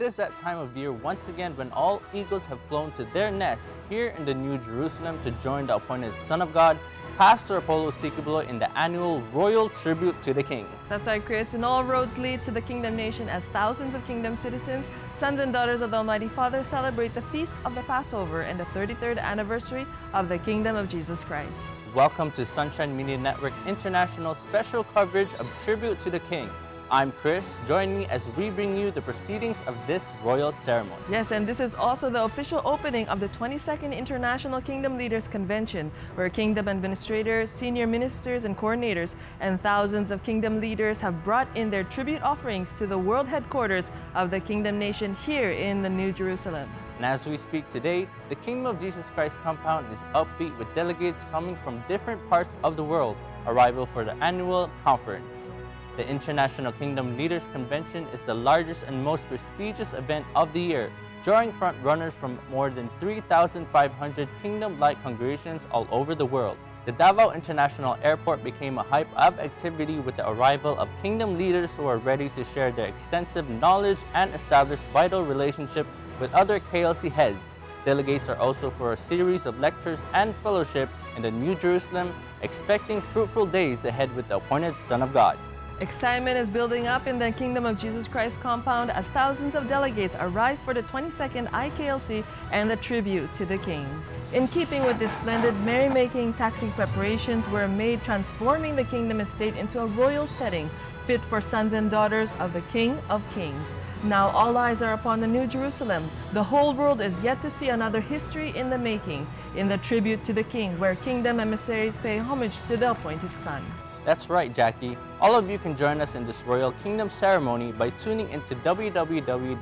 It is that time of year once again when all eagles have flown to their nests here in the New Jerusalem to join the appointed Son of God, Pastor Apollo C. Quiboloy in the annual Royal Tribute to the King. That's right, Chris. And all roads lead to the Kingdom Nation as thousands of Kingdom citizens, sons and daughters of the Almighty Father celebrate the feast of the Passover and the 33rd anniversary of the Kingdom of Jesus Christ. Welcome to Sunshine Media Network International special coverage of Tribute to the King. I'm Chris. Join me as we bring you the proceedings of this royal ceremony. Yes, and this is also the official opening of the 22nd International Kingdom Leaders Convention, where kingdom administrators, senior ministers, and coordinators, and thousands of kingdom leaders have brought in their tribute offerings to the world headquarters of the Kingdom Nation here in the New Jerusalem. And as we speak today, the Kingdom of Jesus Christ compound is upbeat with delegates coming from different parts of the world, arrival for the annual conference. The International Kingdom Leaders Convention is the largest and most prestigious event of the year, drawing front runners from more than 3,500 kingdom-like congregations all over the world. The Davao International Airport became a hype of activity with the arrival of kingdom leaders who are ready to share their extensive knowledge and establish vital relationship with other KLC heads. Delegates are also for a series of lectures and fellowship in the New Jerusalem, expecting fruitful days ahead with the appointed Son of God. Excitement is building up in the Kingdom of Jesus Christ compound as thousands of delegates arrive for the 22nd IKLC and the tribute to the King. In keeping with this splendid merrymaking, taxi preparations were made transforming the Kingdom estate into a royal setting fit for sons and daughters of the King of Kings. Now all eyes are upon the New Jerusalem. The whole world is yet to see another history in the making, in the tribute to the King, where kingdom emissaries pay homage to the appointed Son. That's right, Jackie. All of you can join us in this Royal Kingdom ceremony by tuning into www.smni.com,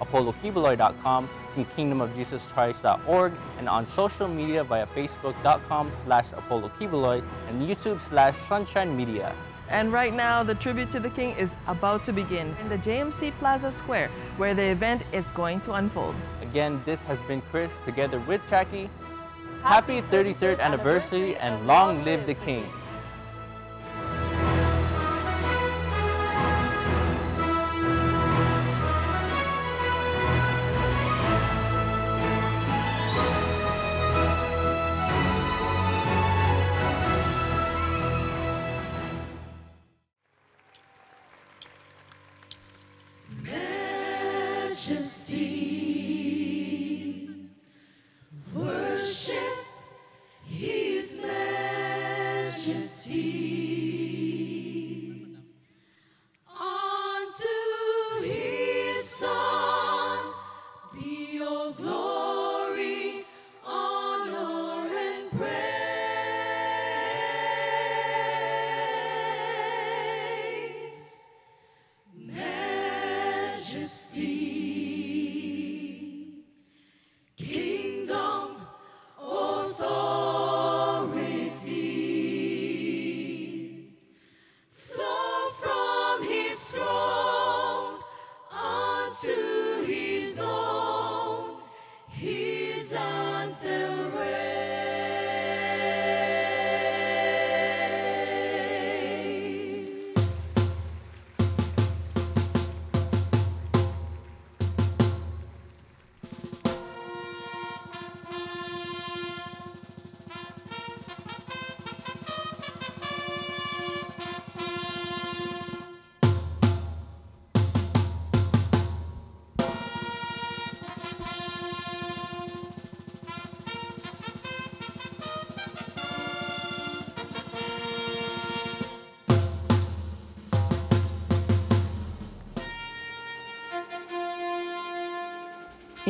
apolloquiboloy.com, from kingdomofjesuschrist.org, and on social media via facebook.com slash apolloquiboloy and youtube slash sunshine media. And right now, the tribute to the King is about to begin in the JMC Plaza Square, where the event is going to unfold. Again, this has been Chris together with Jackie. Happy 33rd anniversary and long live the King.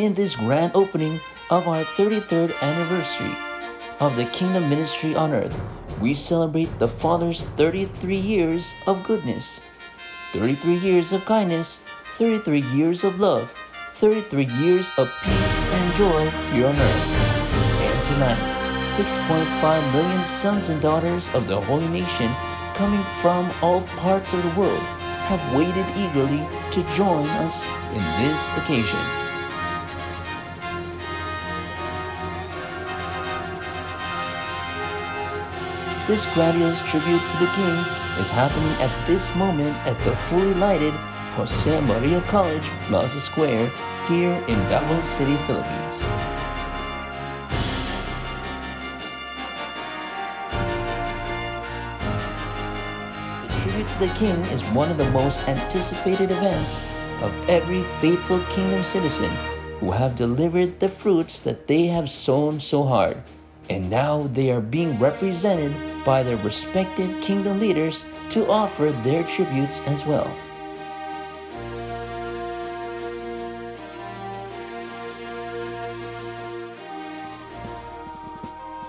In this grand opening of our 33rd anniversary of the Kingdom Ministry on Earth, we celebrate the Father's 33 years of goodness, 33 years of kindness, 33 years of love, 33 years of peace and joy here on earth. And tonight, 6.5 million sons and daughters of the Holy Nation coming from all parts of the world have waited eagerly to join us in this occasion. This grandiose tribute to the king is happening at this moment at the fully lighted Jose Maria College, Plaza Square, here in Davao City, Philippines. The tribute to the King is one of the most anticipated events of every faithful kingdom citizen who have delivered the fruits that they have sown so hard. And now they are being represented by their respective kingdom leaders to offer their tributes as well.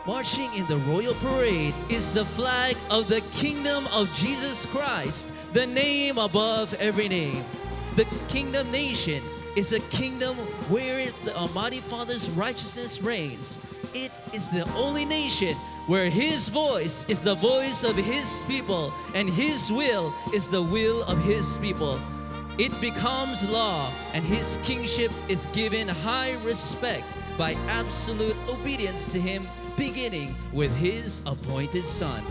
Marching in the royal parade is the flag of the kingdom of Jesus Christ, the name above every name. The kingdom nation is a kingdom where the Almighty Father's righteousness reigns. It is the only nation where His voice is the voice of His people and His will is the will of His people. It becomes law, and His kingship is given high respect by absolute obedience to Him, beginning with His appointed Son.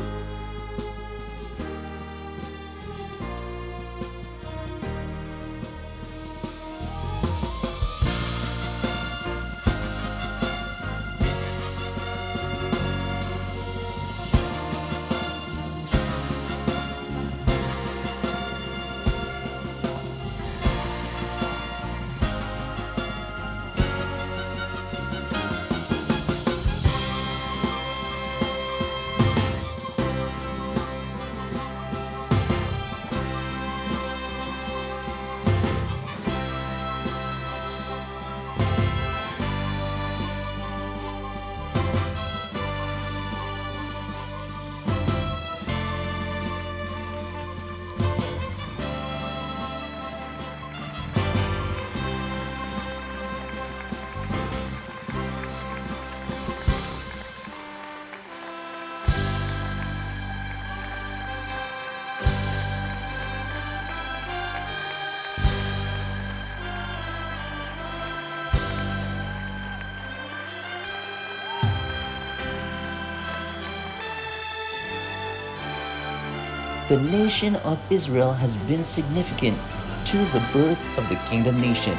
The nation of Israel has been significant to the birth of the kingdom nation.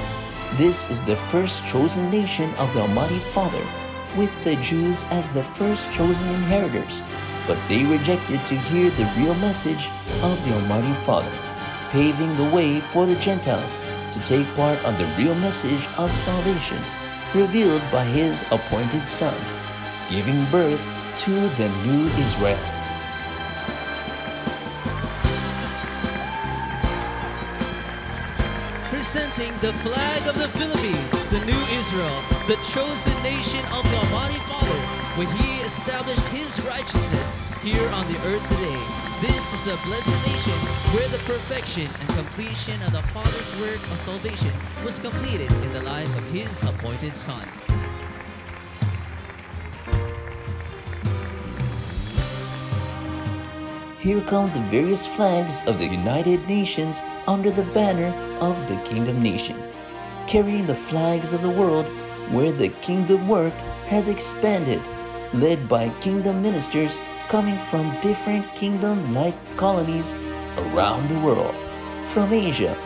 This is the first chosen nation of the Almighty Father, with the Jews as the first chosen inheritors. But they rejected to hear the real message of the Almighty Father, paving the way for the Gentiles to take part of the real message of salvation revealed by His appointed Son, giving birth to the new Israel. Presenting the flag of the Philippines, the new Israel, the chosen nation of the Almighty Father, when He established His righteousness here on the earth today. This is a blessed nation where the perfection and completion of the Father's work of salvation was completed in the life of His appointed Son. Here come the various flags of the United Nations under the banner of the Kingdom Nation, carrying the flags of the world where the kingdom work has expanded, led by kingdom ministers coming from different kingdom like colonies around the world, from Asia,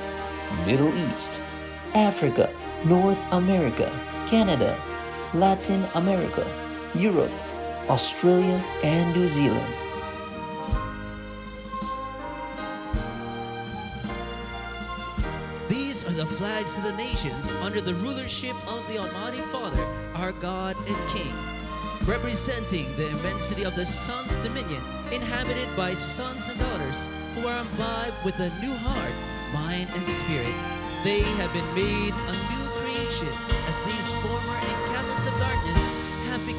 Middle East, Africa, North America, Canada, Latin America, Europe, Australia, and New Zealand. The flags of the nations under the rulership of the Almighty Father, our God and King, representing the immensity of the Son's dominion, inhabited by sons and daughters who are imbibed with a new heart, mind, and spirit. They have been made a new creation as these former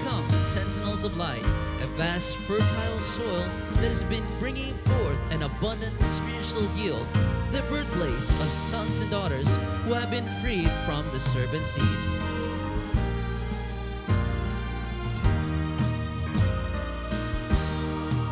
become sentinels of light, a vast fertile soil that has been bringing forth an abundant spiritual yield, the birthplace of sons and daughters who have been freed from the serpent seed.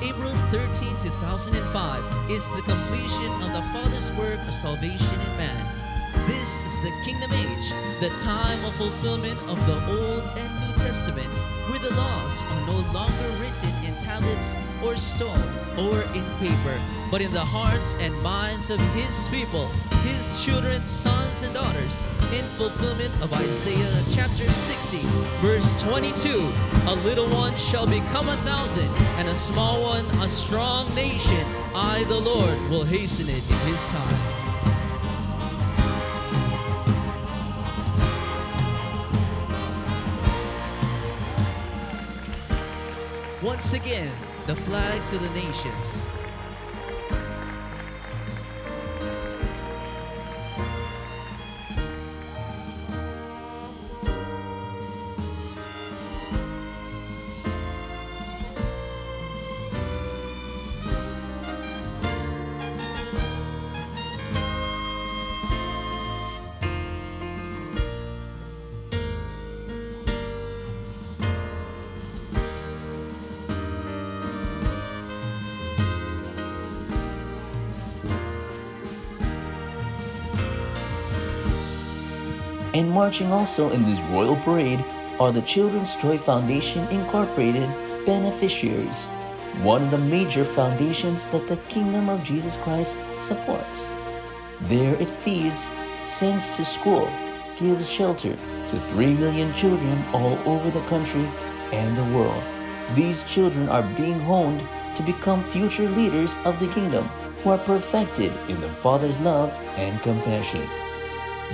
April 13, 2005 is the completion of the Father's work of salvation in man. This is the kingdom age, the time of fulfillment of the Old and Testament, where the laws are no longer written in tablets or stone or in paper, but in the hearts and minds of his people, his children, sons and daughters, in fulfillment of Isaiah chapter 60, verse 22. A little one shall become a thousand, and a small one a strong nation. I, the Lord, will hasten it in his time. Once again, the flags of the nations. Marching also in this royal parade are the Children's Joy Foundation Incorporated beneficiaries, one of the major foundations that the Kingdom of Jesus Christ supports. There it feeds, sends to school, gives shelter to 3 million children all over the country and the world. These children are being honed to become future leaders of the kingdom who are perfected in the Father's love and compassion.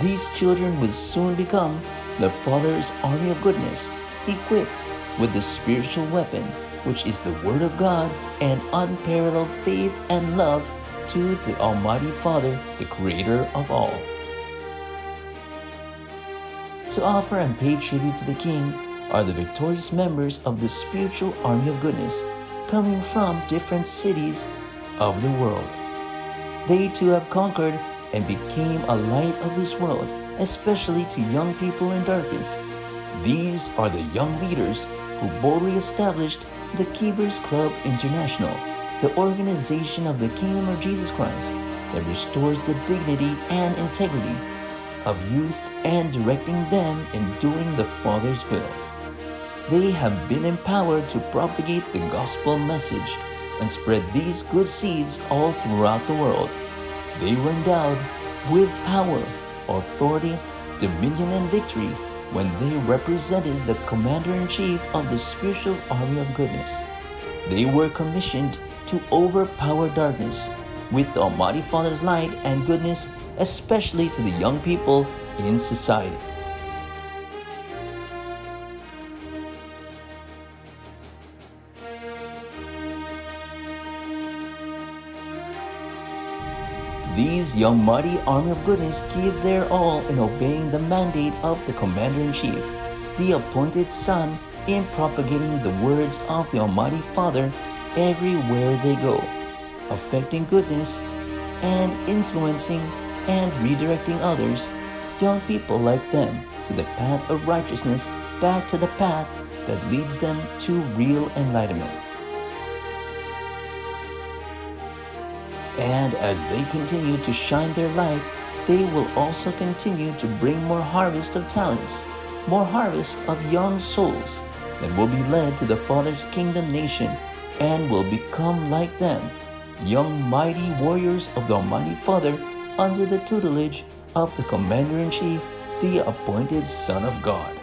These children will soon become the Father's army of goodness, equipped with the spiritual weapon, which is the Word of God and unparalleled faith and love to the Almighty Father, the Creator of all. To offer and pay tribute to the King are the victorious members of the spiritual army of goodness coming from different cities of the world. They too have conquered and became a light of this world, especially to young people in darkness. These are the young leaders who boldly established the Keepers Club International, the organization of the Kingdom of Jesus Christ that restores the dignity and integrity of youth and directing them in doing the Father's will. They have been empowered to propagate the gospel message and spread these good seeds all throughout the world. They were endowed with power, authority, dominion, and victory when they represented the commander in chief of the spiritual army of goodness. They were commissioned to overpower darkness with the Almighty Father's light and goodness, especially to the young people in society. These young mighty army of goodness give their all in obeying the mandate of the commander in chief, the appointed son, in propagating the words of the Almighty Father everywhere they go, affecting goodness and influencing and redirecting others, young people like them, to the path of righteousness, back to the path that leads them to real enlightenment. And as they continue to shine their light, they will also continue to bring more harvest of talents, more harvest of young souls that will be led to the Father's kingdom nation and will become like them, young mighty warriors of the Almighty Father under the tutelage of the Commander in Chief, the appointed Son of God.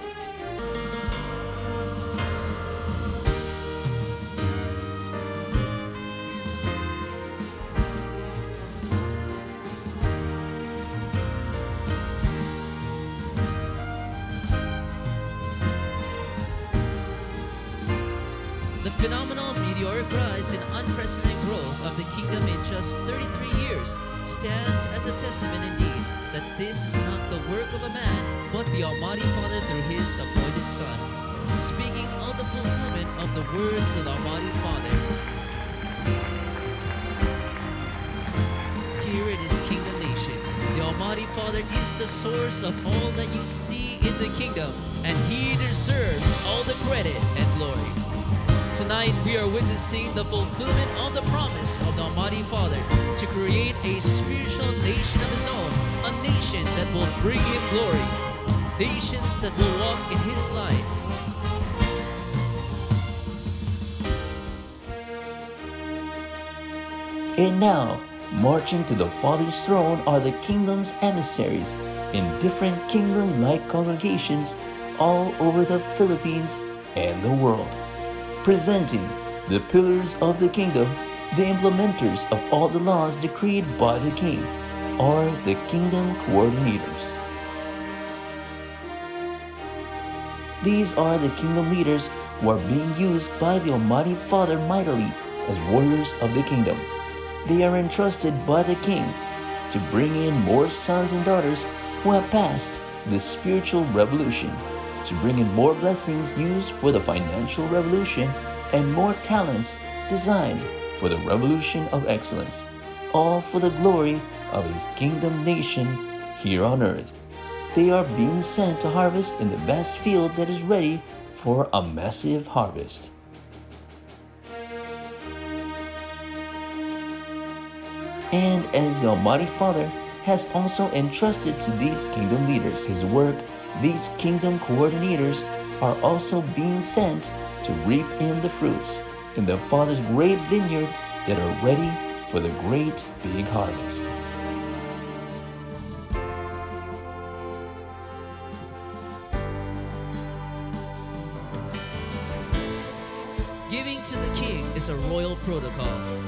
To the Father's throne are the kingdom's emissaries in different kingdom like congregations all over the Philippines and the world. Presenting the pillars of the kingdom, the implementers of all the laws decreed by the king are the kingdom coordinators. These are the kingdom leaders who are being used by the Almighty Father mightily as warriors of the kingdom. They are entrusted by the king to bring in more sons and daughters who have passed the spiritual revolution, to bring in more blessings used for the financial revolution, and more talents designed for the revolution of excellence, all for the glory of his kingdom nation here on earth. They are being sent to harvest in the vast field that is ready for a massive harvest. And as the Almighty Father has also entrusted to these kingdom leaders his work, these kingdom coordinators are also being sent to reap in the fruits in the Father's great vineyard that are ready for the great big harvest. Giving to the king is a royal protocol,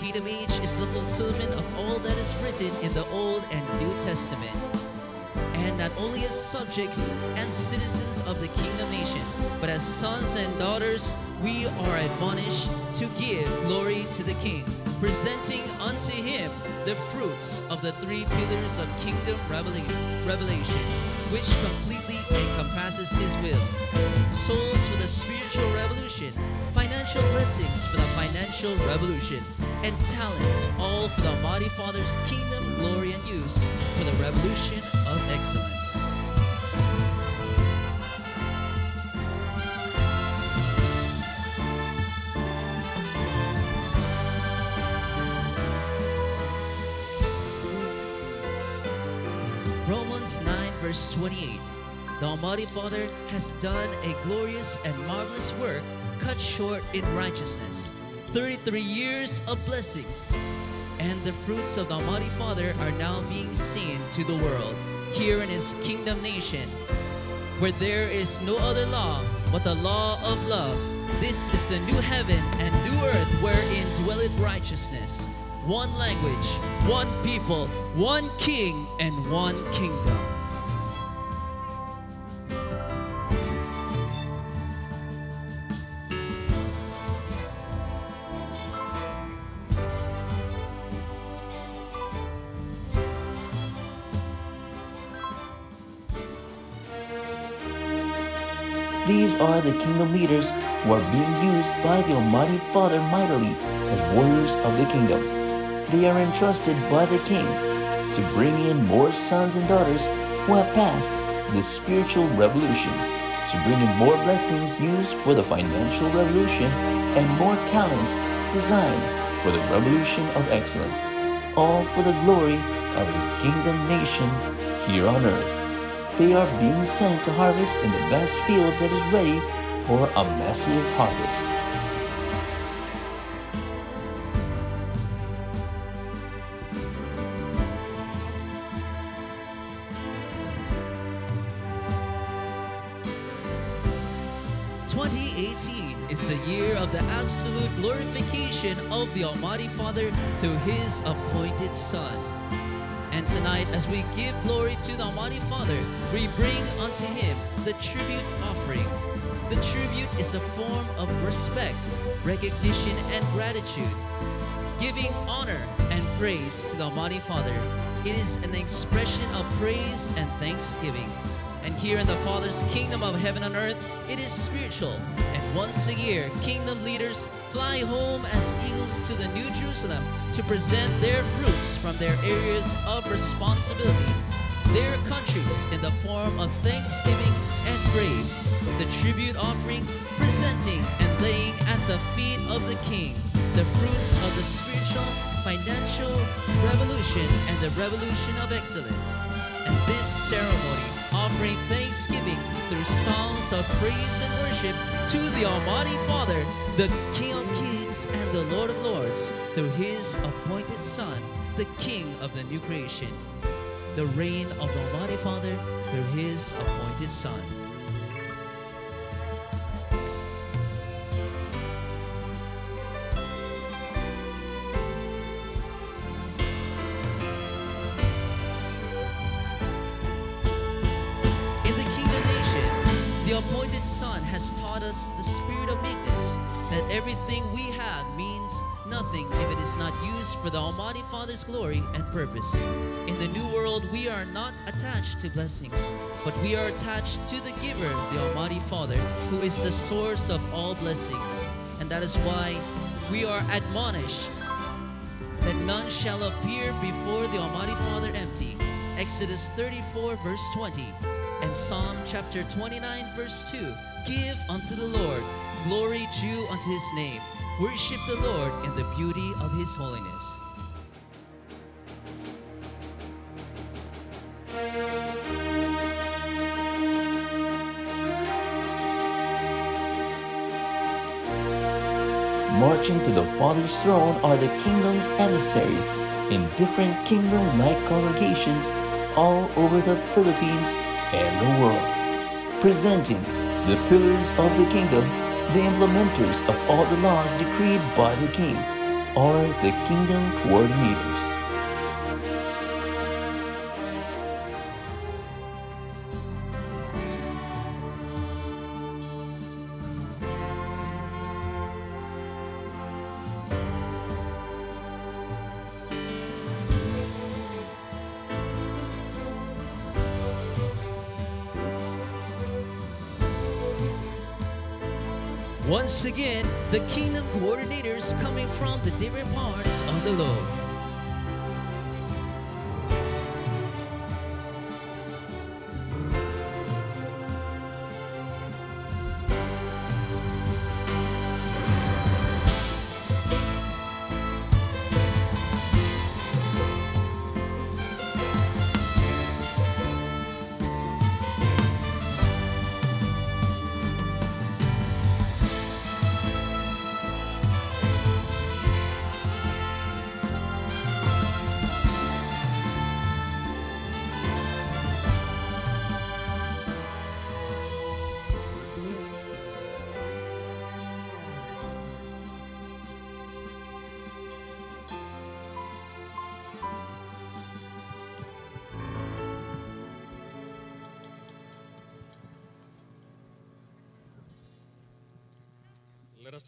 kingdom age is the fulfillment of all that is written in the Old and New Testament. And not only as subjects and citizens of the kingdom nation, but as sons and daughters, we are admonished to give glory to the king, presenting unto him the fruits of the three pillars of kingdom revelation, which completely encompasses his will. Souls for the spiritual revolution, financial blessings for the financial revolution, and talents all for the Almighty Father's kingdom, glory, and use for the revolution of excellence. Romans 9, verse 28. The Almighty Father has done a glorious and marvelous work cut short in righteousness. 33 years of blessings. And the fruits of the Almighty Father are now being seen to the world here in His kingdom nation, where there is no other law but the law of love. This is the new heaven and new earth wherein dwelleth righteousness. One language, one people, one king, and one kingdom. Are the kingdom leaders who are being used by the Almighty Father mightily as warriors of the kingdom. They are entrusted by the king to bring in more sons and daughters who have passed the spiritual revolution, to bring in more blessings used for the financial revolution, and more talents designed for the revolution of excellence, all for the glory of his kingdom nation here on earth. They are being sent to harvest in the vast field that is ready for a massive harvest. Twenty eighteen is the year of the absolute glorification of the Almighty Father through His appointed Son. Tonight, as we give glory to the Almighty Father, we bring unto Him the tribute offering. The tribute is a form of respect, recognition, and gratitude. Giving honor and praise to the Almighty Father. It is an expression of praise and thanksgiving. And here in the Father's kingdom of heaven and earth, it is spiritual. And once a year, kingdom leaders fly home as eagles to the New Jerusalem to present their fruits from their areas of responsibility, their countries in the form of thanksgiving and praise, the tribute offering, presenting and laying at the feet of the King the fruits of the spiritual, financial revolution and the revolution of excellence. And this ceremony offering thanksgiving through songs of praise and worship to the Almighty Father, the King of Kings and the Lord of lords through his appointed Son, the King of the new creation. The reign of the Almighty Father through his appointed Son. Has taught us the spirit of meekness, that everything we have means nothing if it is not used for the Almighty Father's glory and purpose. In the new world, we are not attached to blessings, but we are attached to the giver, the Almighty Father, who is the source of all blessings. And that is why we are admonished that none shall appear before the Almighty Father empty. Exodus 34, verse 20, and Psalm chapter 29, verse 2. Give unto the Lord glory due unto his name. Worship the Lord in the beauty of his holiness. Marching to the Father's throne are the kingdom's emissaries in different kingdom like congregations all over the Philippines and the world, presenting the pillars of the kingdom, the implementers of all the laws decreed by the king, are the kingdom coordinators. Once again, the kingdom coordinators coming from the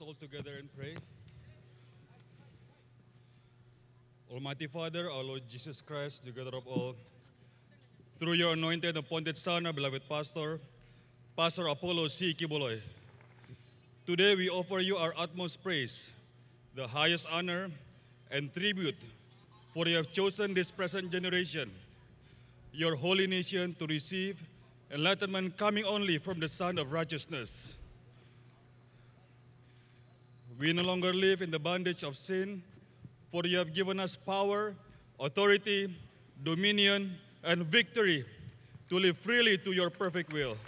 all together and pray. Almighty Father, our Lord Jesus Christ, together of all, through your anointed appointed Son, our beloved Pastor, Pastor Apollo C. Quiboloy, today we offer you our utmost praise, the highest honor and tribute, for you have chosen this present generation, your holy nation, to receive enlightenment coming only from the Son of righteousness. We no longer live in the bondage of sin, for you have given us power, authority, dominion, and victory to live freely to your perfect will.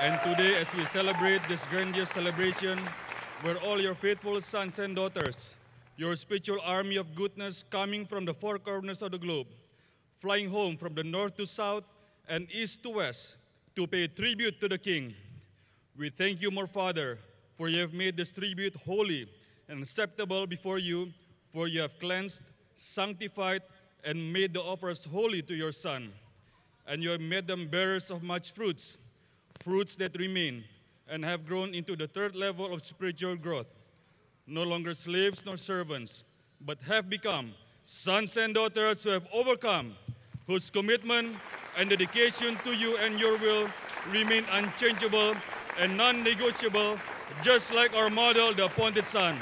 And today, as we celebrate this grandiose celebration, where all your faithful sons and daughters, your spiritual army of goodness coming from the four corners of the globe, flying home from the north to south and east to west to pay tribute to the King. We thank you, more Father, for you have made this tribute holy and acceptable before you, for you have cleansed, sanctified, and made the offers holy to your Son. And you have made them bearers of much fruits, fruits that remain and have grown into the third level of spiritual growth. No longer slaves nor servants, but have become sons and daughters who have overcome, whose commitment and dedication to you and your will remain unchangeable and non negotiable, just like our model, the appointed Son.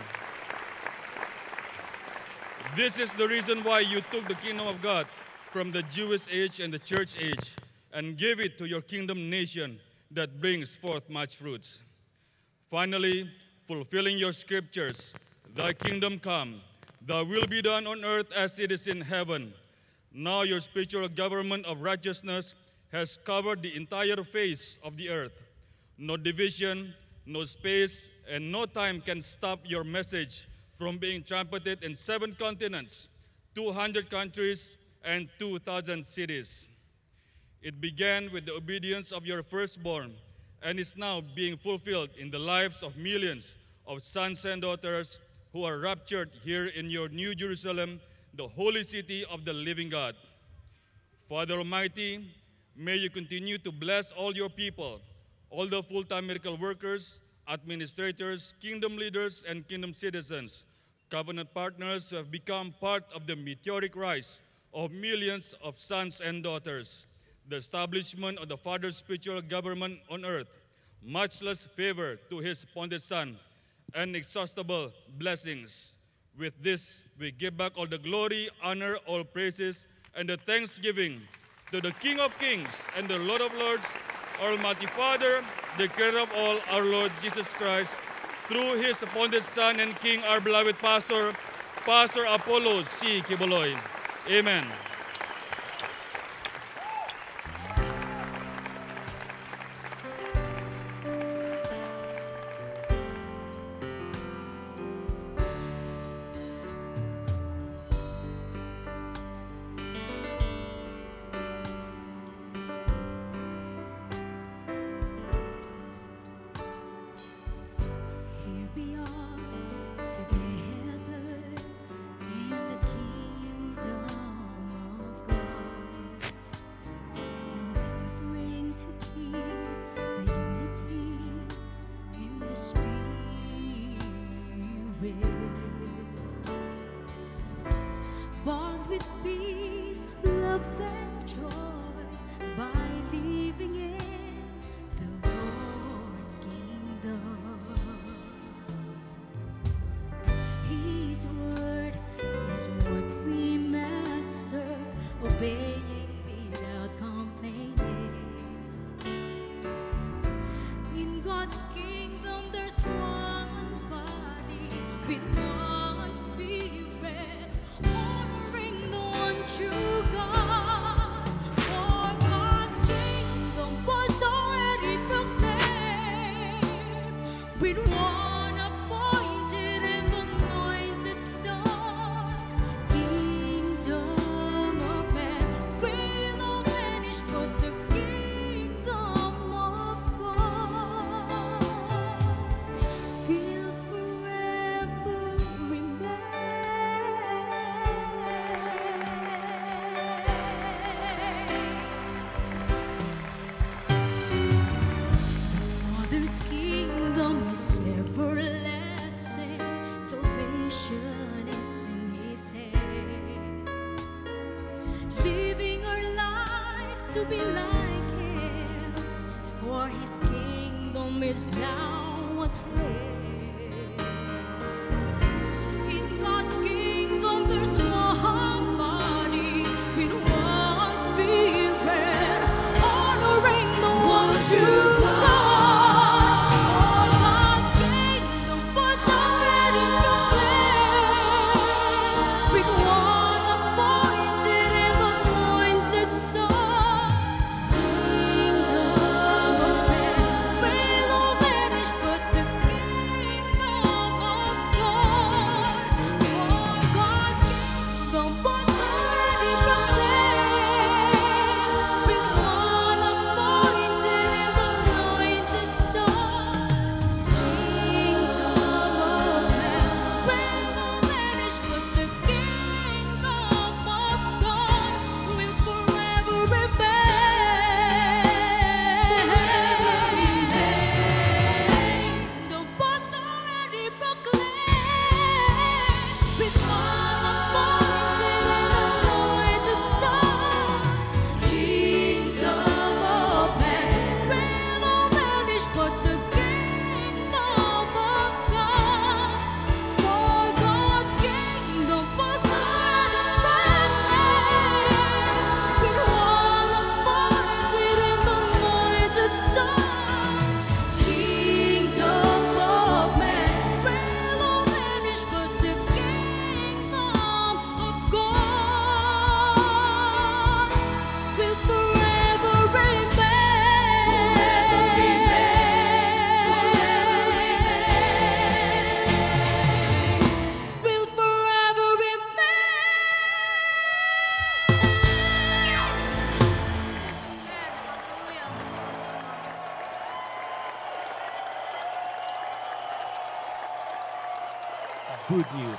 This is the reason why you took the kingdom of God from the Jewish age and the church age and gave it to your kingdom nation that brings forth much fruits. Finally, fulfilling your scriptures, thy kingdom come, thy will be done on earth as it is in heaven. Now your spiritual government of righteousness has covered the entire face of the earth. No division, no space, and no time can stop your message from being trumpeted in seven continents, 200 countries, and 2,000 cities. It began with the obedience of your firstborn and is now being fulfilled in the lives of millions of sons and daughters who are raptured here in your New Jerusalem, the holy city of the living God. Father Almighty, may you continue to bless all your people, all the full-time miracle workers, administrators, kingdom leaders, and kingdom citizens, covenant partners who have become part of the meteoric rise of millions of sons and daughters, the establishment of the Father's spiritual government on earth, much less favor to his appointed Son, inexhaustible blessings. With this, we give back all the glory, honor, all praises, and the thanksgiving to the King of Kings and the Lord of Lords, Almighty Father, the Creator of all, our Lord Jesus Christ, through His appointed Son and King, our beloved Pastor, Pastor Apollo C. Quiboloy. Amen.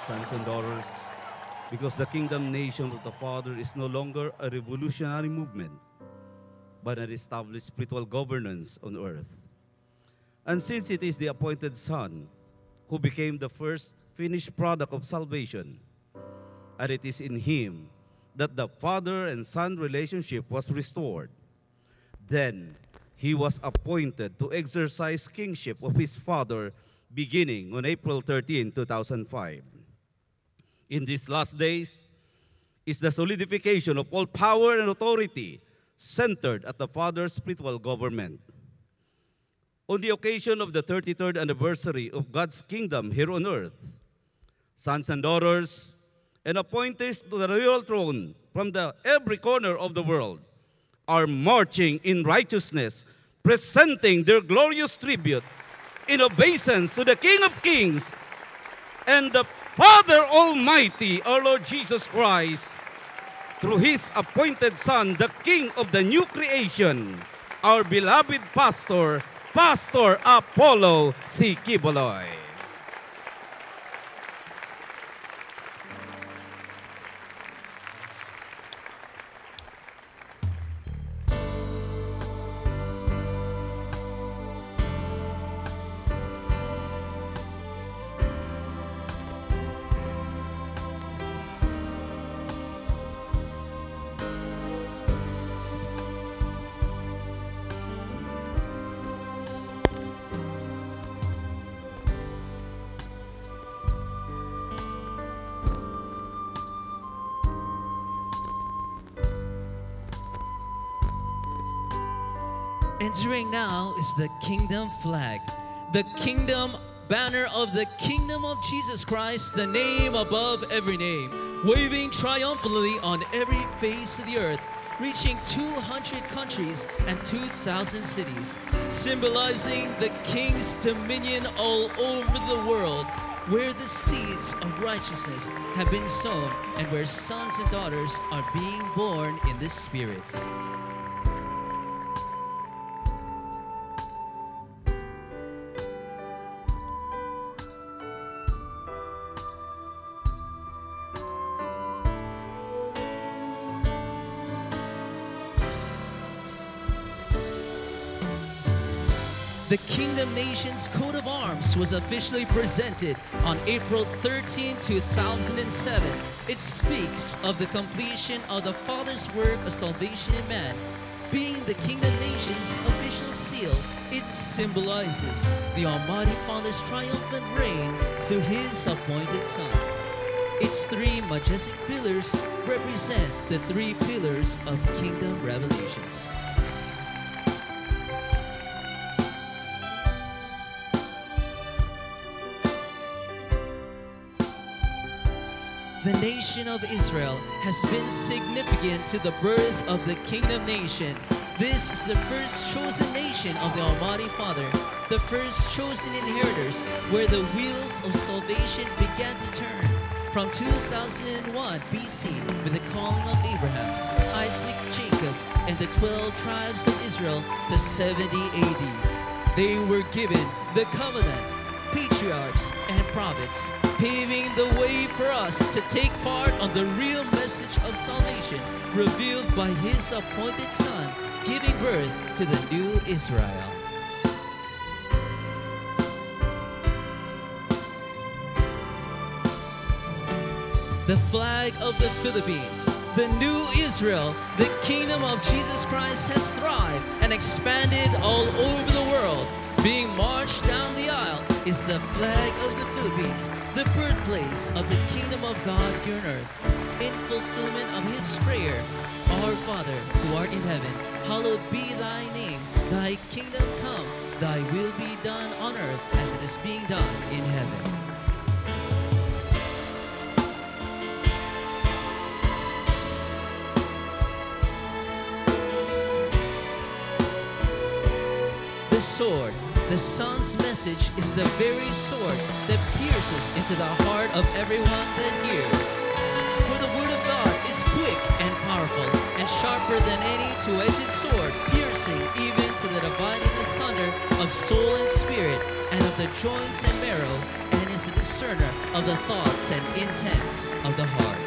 Sons and daughters, because the kingdom nation of the Father is no longer a revolutionary movement, but an established spiritual governance on earth. And since it is the appointed Son who became the first finished product of salvation, and it is in him that the Father and Son relationship was restored, then he was appointed to exercise kingship of his Father beginning on April 13, 2005. In these last days is the solidification of all power and authority centered at the Father's spiritual government. On the occasion of the 33rd anniversary of God's kingdom here on earth, sons and daughters, and appointees to the royal throne from the every corner of the world are marching in righteousness, presenting their glorious tribute in obeisance to the King of Kings and the Father Almighty, our Lord Jesus Christ, through His appointed Son, the King of the new creation, our beloved pastor, Pastor Apollo C. Kiboloy. Is the kingdom flag, the kingdom banner of the kingdom of Jesus Christ, the name above every name, waving triumphantly on every face of the earth, reaching 200 countries and 2,000 cities, symbolizing the king's dominion all over the world, where the seeds of righteousness have been sown and where sons and daughters are being born in the Spirit. Nations coat of arms was officially presented on April 13, 2007. It speaks of the completion of the Father's work of salvation in man. Being the Kingdom Nations official seal, it symbolizes the Almighty Father's triumphant reign through His appointed Son. Its three majestic pillars represent the three pillars of kingdom revelations. The nation of Israel has been significant to the birth of the kingdom nation. This is the first chosen nation of the Almighty Father, the first chosen inheritors, where the wheels of salvation began to turn. From 2001 BC, with the calling of Abraham, Isaac, Jacob, and the 12 tribes of Israel to 70 AD. They were given the covenant, patriarchs, and prophets, paving the way for us to take part on the real message of salvation revealed by His appointed Son, giving birth to the new Israel. the flag of the Philippines, the new Israel, the kingdom of Jesus Christ has thrived and expanded all over the world. Being marched down the aisle is the flag of the Philippines, the birthplace of the kingdom of God here on earth. In fulfillment of his prayer, Our Father, who art in heaven, hallowed be thy name. Thy kingdom come, thy will be done on earth as it is being done in heaven. The sword, the Son's message, is the very sword that pierces into the heart of everyone that hears. For the word of God is quick and powerful, and sharper than any two-edged sword, piercing even to the dividing asunder of soul and spirit, and of the joints and marrow, and is a discerner of the thoughts and intents of the heart.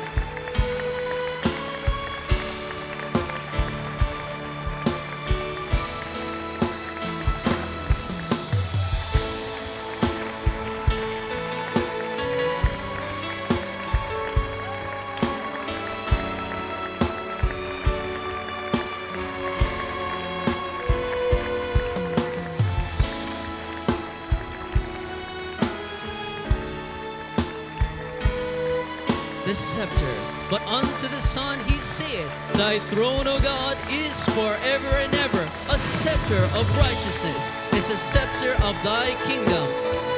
Thy throne, O God, is forever and ever. A scepter of righteousness is a scepter of thy kingdom.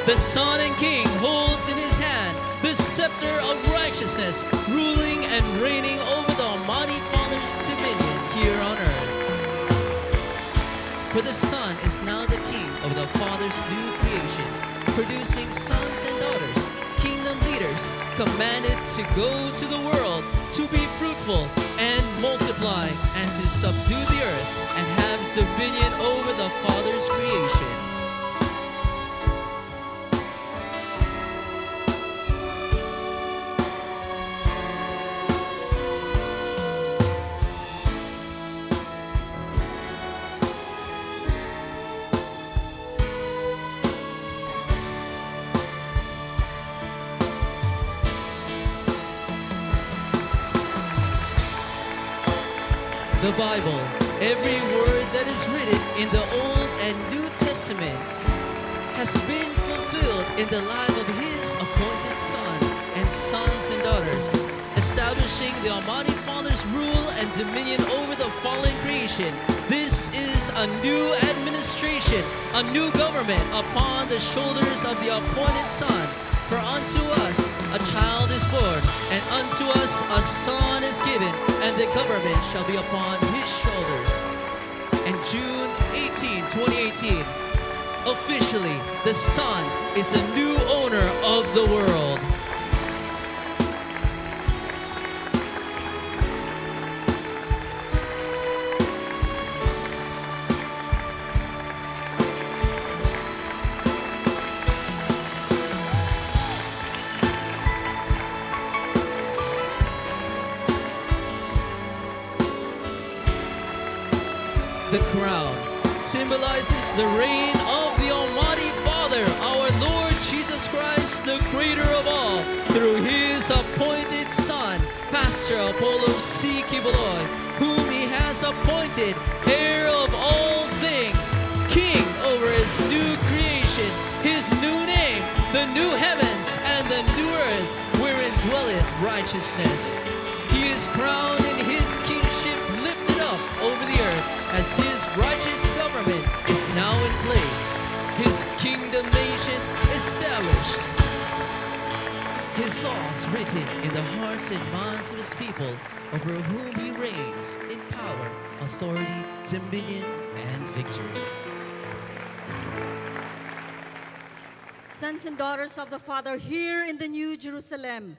The Son and King holds in his hand the scepter of righteousness, ruling and reigning over the Almighty Father's dominion here on earth. For the Son is now the King of the Father's new creation, producing sons and daughters, kingdom leaders, commanded to go to the world, to be fruitful and multiply, and to subdue the earth and have dominion over the Father's creation. The Bible, every word that is written in the Old and New Testament, has been fulfilled in the life of His appointed Son and sons and daughters, establishing the Almighty Father's rule and dominion over the fallen creation. This is a new administration, a new government upon the shoulders of the appointed Son. For unto us a child is born, and unto us a son is given, and the government shall be upon his shoulders. And June 18, 2018, officially, the Son is the new owner of the world. Apollo C. Quiboloy, whom he has appointed heir of all things, king over his new creation, his new name, the new heavens and the new earth, wherein dwelleth righteousness. He is crowned in his kingship lifted up over the earth as his righteous government is now in place, his kingdom nation established, his laws written in the hearts and minds of his people, over whom he reigns in power, authority, dominion, and victory. Sons and daughters of the Father here in the New Jerusalem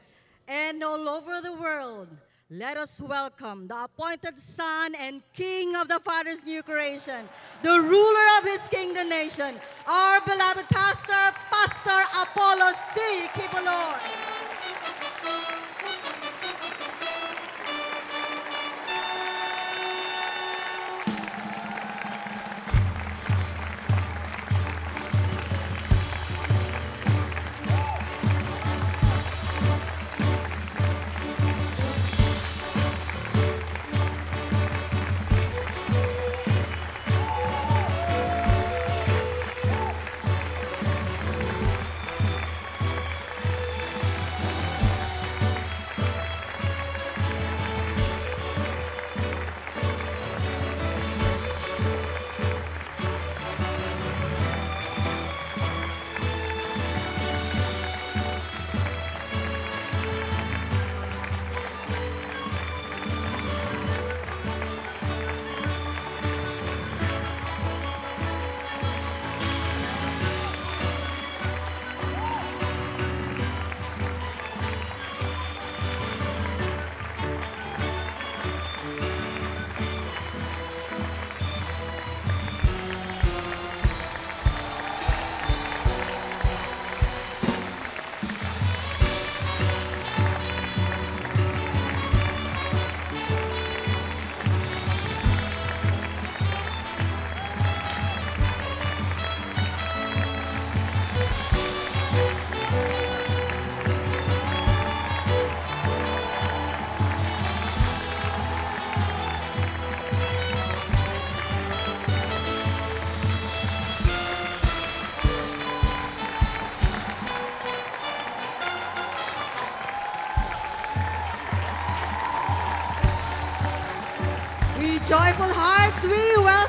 and all over the world, let us welcome the appointed Son and King of the Father's new creation, the ruler of his kingdom nation, our beloved pastor, Pastor Apollo C. Quiboloy.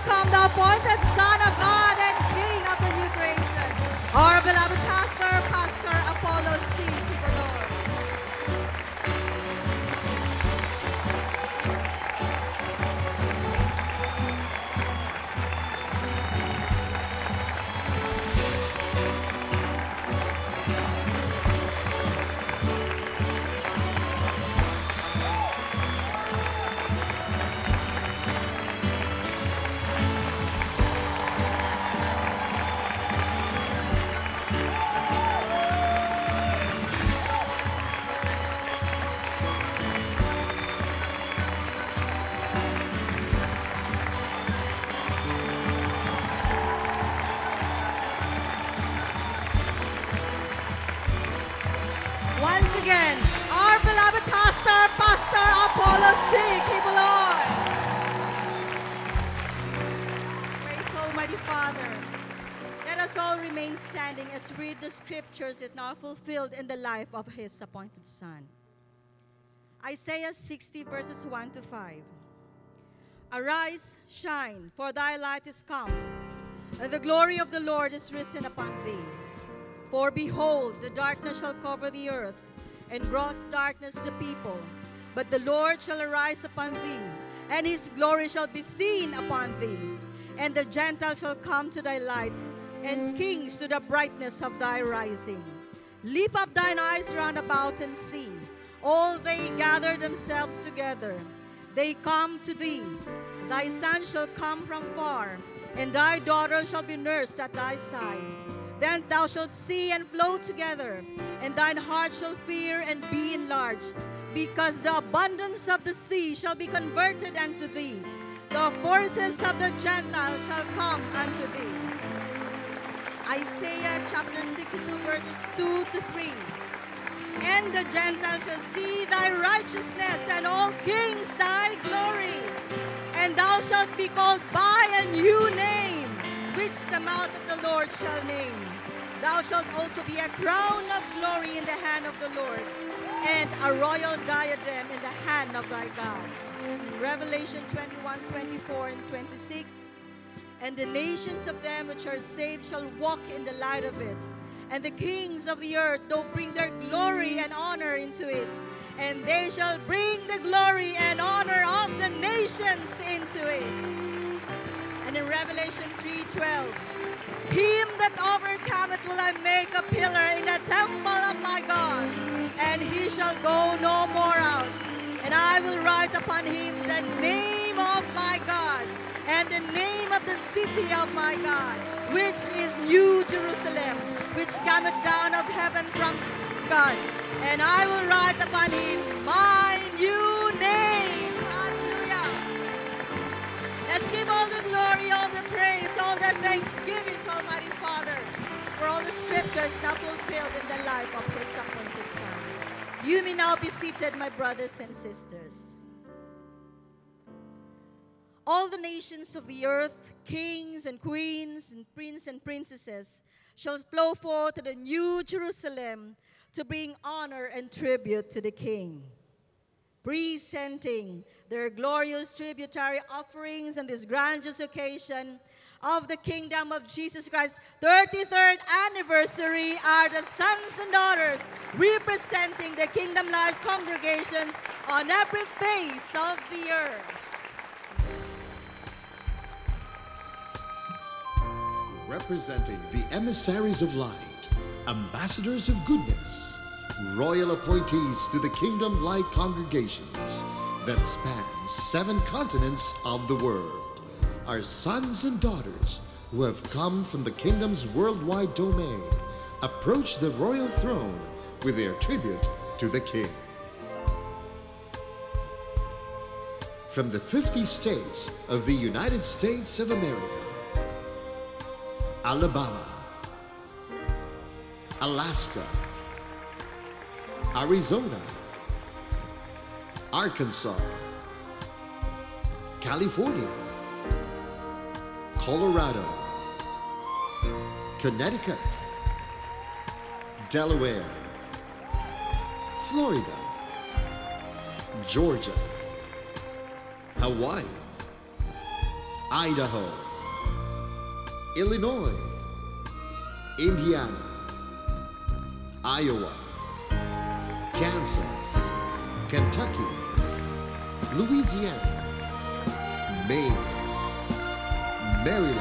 Welcome the appointed Let remain standing as read the scriptures that are fulfilled in the life of his appointed Son. Isaiah 60, verses 1 to 5. Arise, shine, for thy light is come, and the glory of the Lord is risen upon thee. For behold, the darkness shall cover the earth, and gross darkness the people. But the Lord shall arise upon thee, and his glory shall be seen upon thee. And the Gentiles shall come to thy light, and mm. kings to the brightness of thy rising. Lift up thine eyes round about and see. All they gather themselves together. They come to thee. Thy son shall come from far, and thy daughter shall be nursed at thy side. Then thou shalt see and flow together, and thine heart shall fear and be enlarged, because the abundance of the sea shall be converted unto thee. The forces of the Gentiles shall come unto thee. Isaiah chapter 62, verses 2 to 3. And the Gentiles shall see thy righteousness, and all kings thy glory. And thou shalt be called by a new name, which the mouth of the Lord shall name. Thou shalt also be a crown of glory in the hand of the Lord, and a royal diadem in the hand of thy God. Revelation 21, 24, and 26. And the nations of them which are saved shall walk in the light of it. And the kings of the earth do bring their glory and honor into it. And they shall bring the glory and honor of the nations into it. And in Revelation 3:12, him that overcometh will I make a pillar in the temple of my God, and he shall go no more out. And I will write upon him the name of my God, and the name of the city of my God, which is New Jerusalem, which cometh down of heaven from God. And I will write upon him my new name. Hallelujah. Let's give all the glory, all the praise, all the thanksgiving to Almighty Father for all the scriptures now fulfilled in the life of His Son. You may now be seated, my brothers and sisters. All the nations of the earth, kings and queens, and princes and princesses, shall flow forth to the new Jerusalem to bring honor and tribute to the King presenting their glorious tributary offerings on this grandiose occasion of the kingdom of Jesus Christ 33rd anniversary are the sons and daughters representing the Kingdom Light congregations on every face of the earth. representing the emissaries of light, ambassadors of goodness, royal appointees to the Kingdom Light congregations that span seven continents of the world, are sons and daughters who have come from the kingdom's worldwide domain, approach the royal throne with their tribute to the King. From the 50 states of the United States of America, Alabama, Alaska, Arizona, Arkansas, California, Colorado, Connecticut, Delaware, Florida, Georgia, Hawaii, Idaho, Illinois, Indiana, Iowa, Kansas, Kentucky, Louisiana, Maine, Maryland,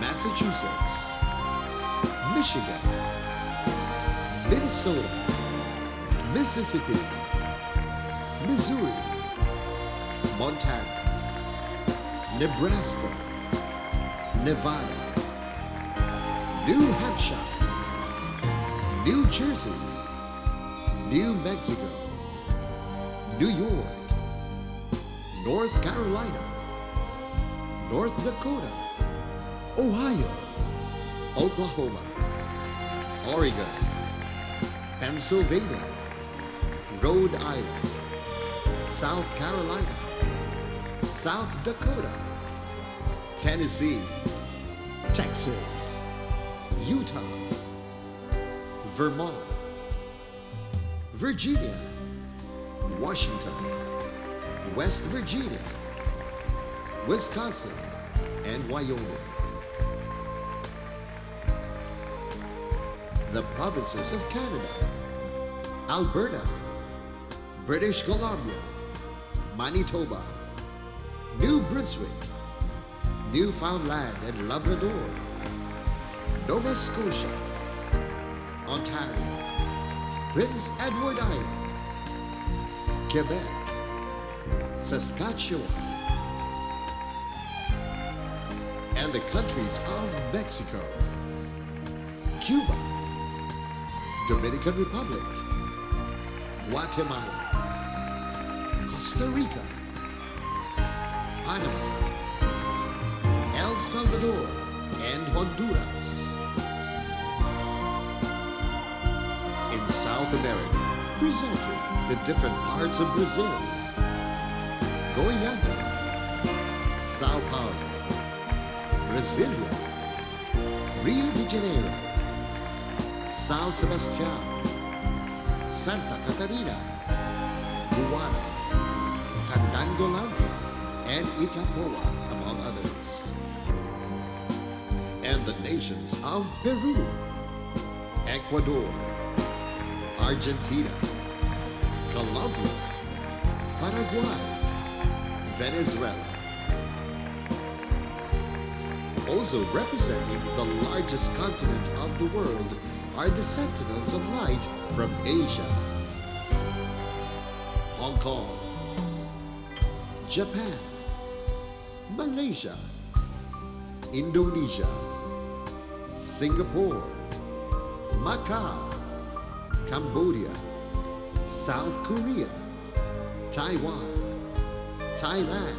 Massachusetts, Michigan, Minnesota, Mississippi, Missouri, Montana, Nebraska, Nevada, New Hampshire, New Jersey, New Mexico, New York, North Carolina, North Dakota, Ohio, Oklahoma, Oregon, Pennsylvania, Rhode Island, South Carolina, South Dakota, Tennessee, Texas, Utah, Vermont, Virginia, Washington, West Virginia, Wisconsin, and Wyoming. The provinces of Canada, Alberta, British Columbia, Manitoba, New Brunswick, Newfoundland and Labrador, Nova Scotia, Ontario, Prince Edward Island, Quebec, Saskatchewan, and the countries of Mexico, Cuba, Dominican Republic, Guatemala, Costa Rica, Panama, El Salvador, and Honduras. In South America, presenting the different parts of Brazil, Goiânia, Sao Paulo, Brasilia, Rio de Janeiro, São Sebastião, Santa Catarina, Guana, Candangolandia, and Itapoa, among others. And the nations of Peru, Ecuador, Argentina, Colombia, Paraguay, Venezuela. Also representing the largest continent of the world are the Sentinels of Light from Asia, Hong Kong, Japan, Malaysia, Indonesia, Singapore, Macau, Cambodia, South Korea, Taiwan, Thailand,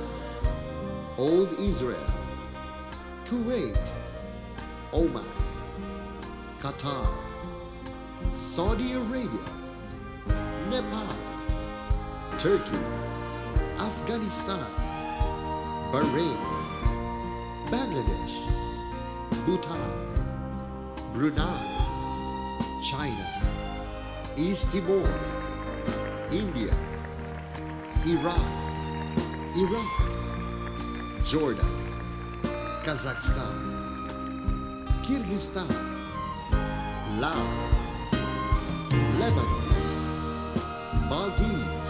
Old Israel, Kuwait, Oman, Qatar, Saudi Arabia, Nepal, Turkey, Afghanistan, Bahrain, Bangladesh, Bhutan, Brunei, China, East Timor, India, Iran, Iraq, Jordan, Kazakhstan, Kyrgyzstan, Laos, Lebanon, Maldives,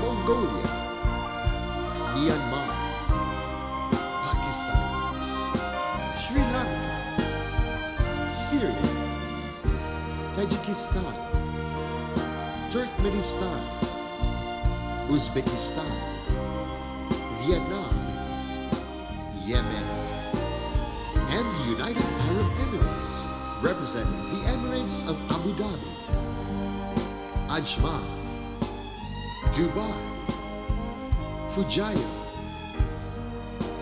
Mongolia, Myanmar, Pakistan, Sri Lanka, Syria, Tajikistan, Turkmenistan, Uzbekistan, Vietnam, Yemen, and the United Arab Emirates, representing the Emirates of Abu Dhabi, Ajman, Dubai, Fujairah,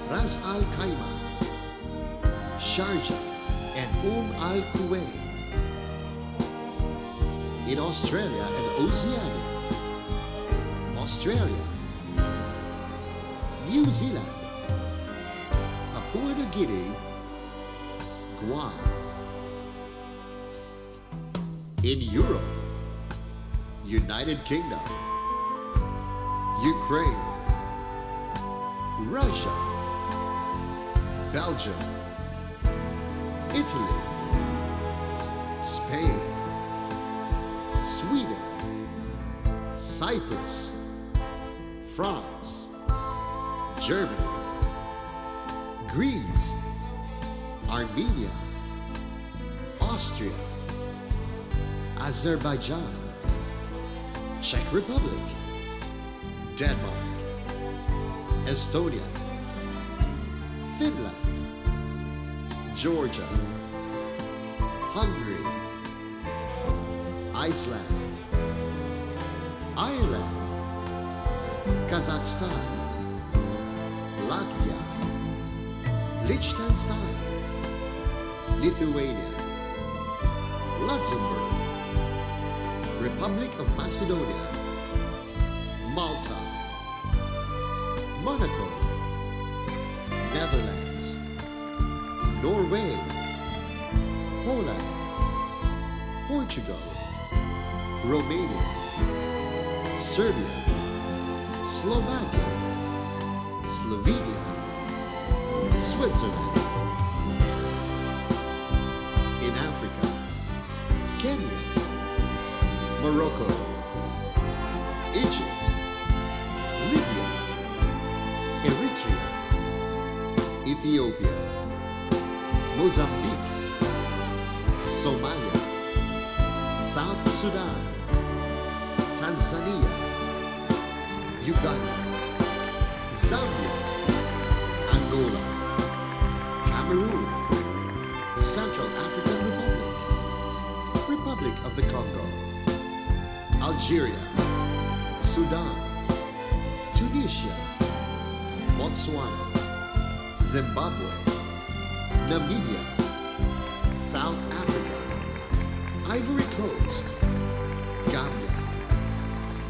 Ras Al Khaimah, Sharjah, and Umm Al Quwain. In Australia and Oceania, Australia, New Zealand, Guinea, Guam. In Europe, United Kingdom, Ukraine, Russia, Belgium, Italy, Spain, Sweden, Cyprus, France, Germany, Armenia, Austria, Azerbaijan, Czech Republic, Denmark, Estonia, Finland, Georgia, Hungary, Iceland, Ireland, Kazakhstan, Latvia, Liechtenstein, Lithuania, Luxembourg, Republic of Macedonia, Egypt, Libya, Eritrea, Ethiopia, Mozambique, Somalia, South Sudan, Tanzania, Uganda, Zambia, Angola, Cameroon, Central African Republic, Republic of the Congo, Algeria, Sudan, Tunisia, Botswana, Zimbabwe, Namibia, South Africa, Ivory Coast, Gambia,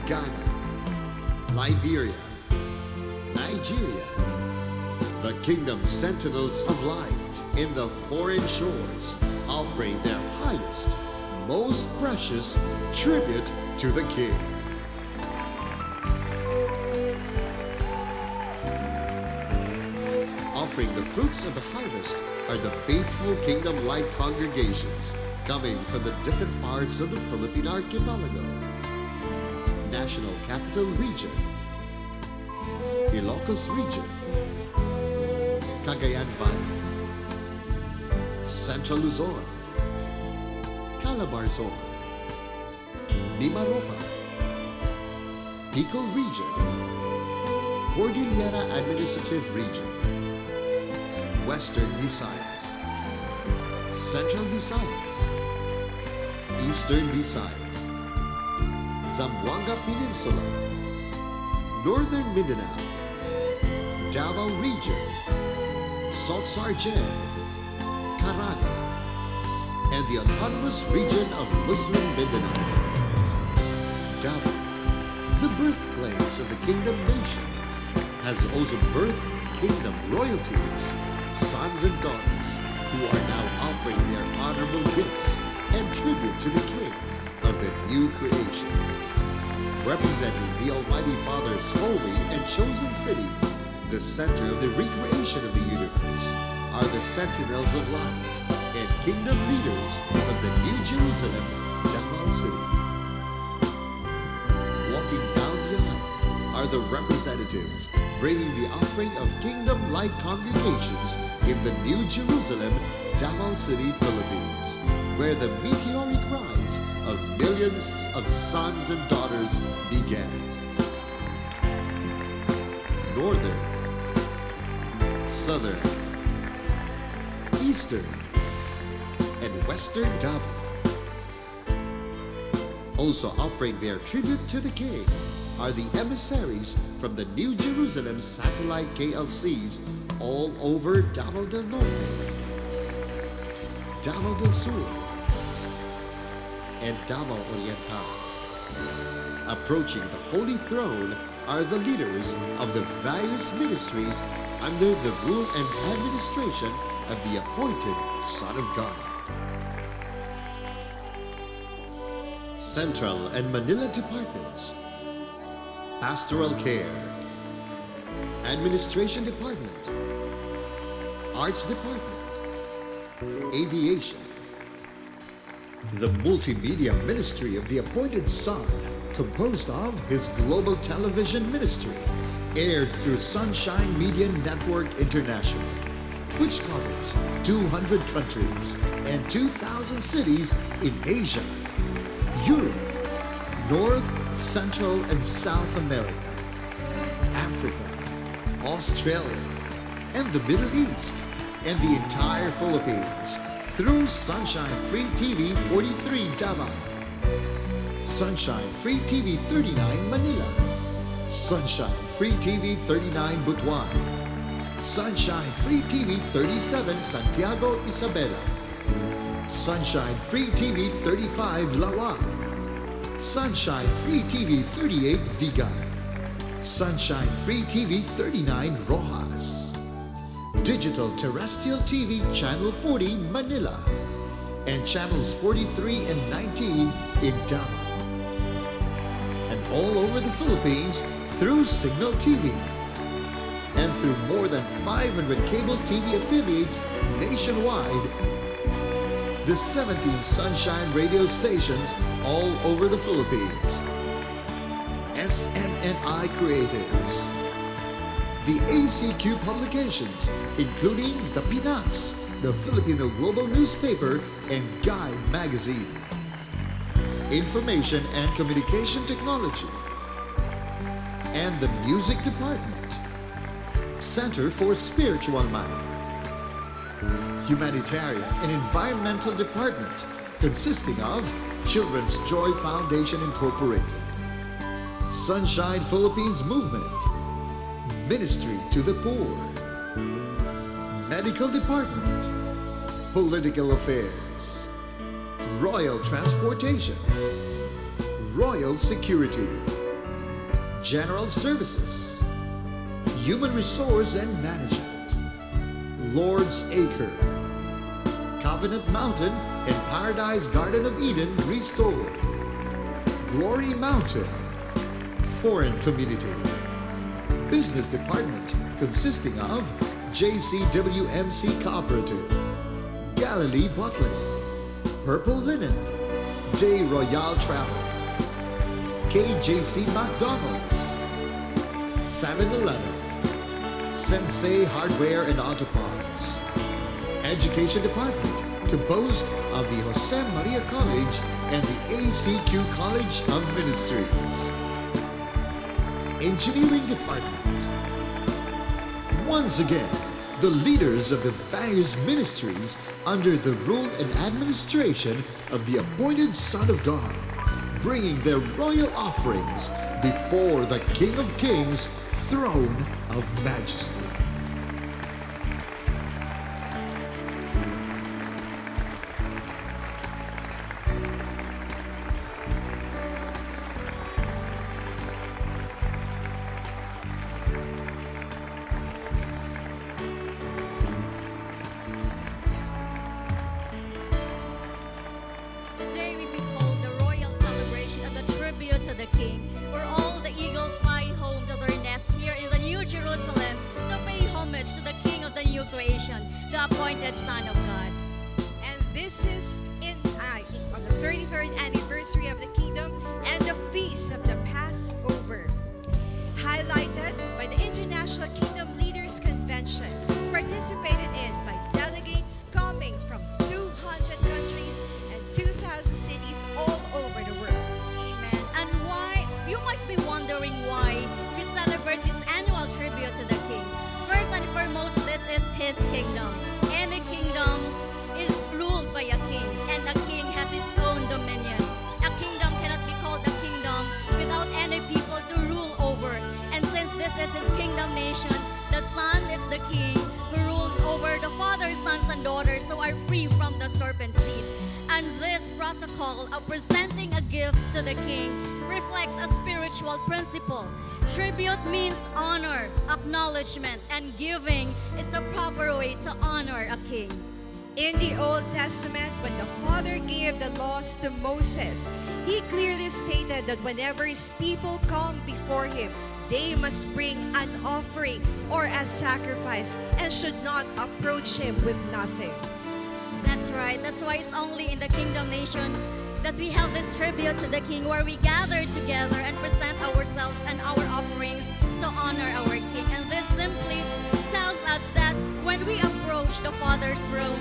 Ghana, Liberia, Nigeria, the Kingdom Sentinels of Light in the foreign shores, offering their highest, most precious tribute to the King. Offering the fruits of the harvest are the faithful Kingdom Light congregations coming from the different parts of the Philippine archipelago. National Capital Region, Ilocos Region, Cagayan Valley, Central Luzon, Calabarzon, Mimaropa, Bicol Region, Cordillera Administrative Region, Western Visayas, Central Visayas, Eastern Visayas, Zamboanga Peninsula, Northern Mindanao, Davao Region, Soccsksargen, Caraga, and the autonomous region of Muslim Mindanao. Davao, the birthplace of the Kingdom Nation, has also birthed Kingdom royalties, sons and daughters, who are now offering their honorable gifts and tribute to the King of the new creation. Representing the Almighty Father's holy and chosen city, the center of the recreation of the universe, are the sentinels of light and kingdom leaders from the New Jerusalem, Davao City. Are the representatives bringing the offering of kingdom light congregations in the New Jerusalem, Davao City, Philippines, where the meteoric rise of millions of sons and daughters began. Northern, Southern, Eastern, and Western Davao. Also offering their tribute to the King are the emissaries from the New Jerusalem satellite KLCs all over Davao del Norte, Davao del Sur, and Davao Oriental. Approaching the Holy Throne are the leaders of the various ministries under the rule and administration of the appointed Son of God. Central and Manila departments, pastoral care, Administration Department, Arts Department, Aviation, the Multimedia Ministry of the Appointed Son, composed of His Global Television Ministry, aired through Sunshine Media Network International, which covers 200 countries and 2,000 cities in Asia, Europe, North, Central, and South America, Africa, Australia, and the Middle East, and the entire Philippines through Sunshine Free TV 43 Davao, Sunshine Free TV 39 Manila, Sunshine Free TV 39 Butuan, Sunshine Free TV 37 Santiago Isabela, Sunshine Free TV 35 Lawa, Sunshine Free TV 38 Vigan, Sunshine Free TV 39 Roxas, Digital Terrestrial TV Channel 40 Manila, and channels 43 and 19 in Davao. And all over the Philippines through Signal TV and through more than 500 cable TV affiliates nationwide the 17 Sunshine radio stations all over the Philippines. SMNI Creatives. The ACQ publications, including The Pinas, the Filipino Global Newspaper, and Guide Magazine. Information and Communication Technology. And the Music Department. Center for Spiritual Money. Humanitarian and Environmental Department, consisting of Children's Joy Foundation Incorporated, Sunshine Philippines Movement, Ministry to the Poor, Medical Department, Political Affairs, Royal Transportation, Royal Security, General Services, Human Resource and Management, Lord's Acre, Covenant Mountain and Paradise Garden of Eden restored, Glory Mountain, Foreign Community, Business Department consisting of JCWMC Cooperative, Galilee Bottling, Purple Linen, Day Royale Travel, KJC McDonald's, 7-Eleven, Sensei Hardware and Auto Parts, Education Department composed of the Jose Maria College and the ACQ College of Ministries, Engineering Department. Once again, the leaders of the various ministries under the rule and administration of the appointed Son of God, bringing their royal offerings before the King of Kings' throne of majesty. Gift to the king reflects a spiritual principle. Tribute means honor, acknowledgement, and giving is the proper way to honor a king. In the Old Testament, when the Father gave the laws to Moses, he clearly stated that whenever his people come before him, they must bring an offering or a sacrifice and should not approach him with nothing. That's right. That's why it's only in the kingdom nation that we have this tribute to the king where we gather together and present ourselves and our offerings to honor our king. And this simply tells us that when we approach the Father's throne,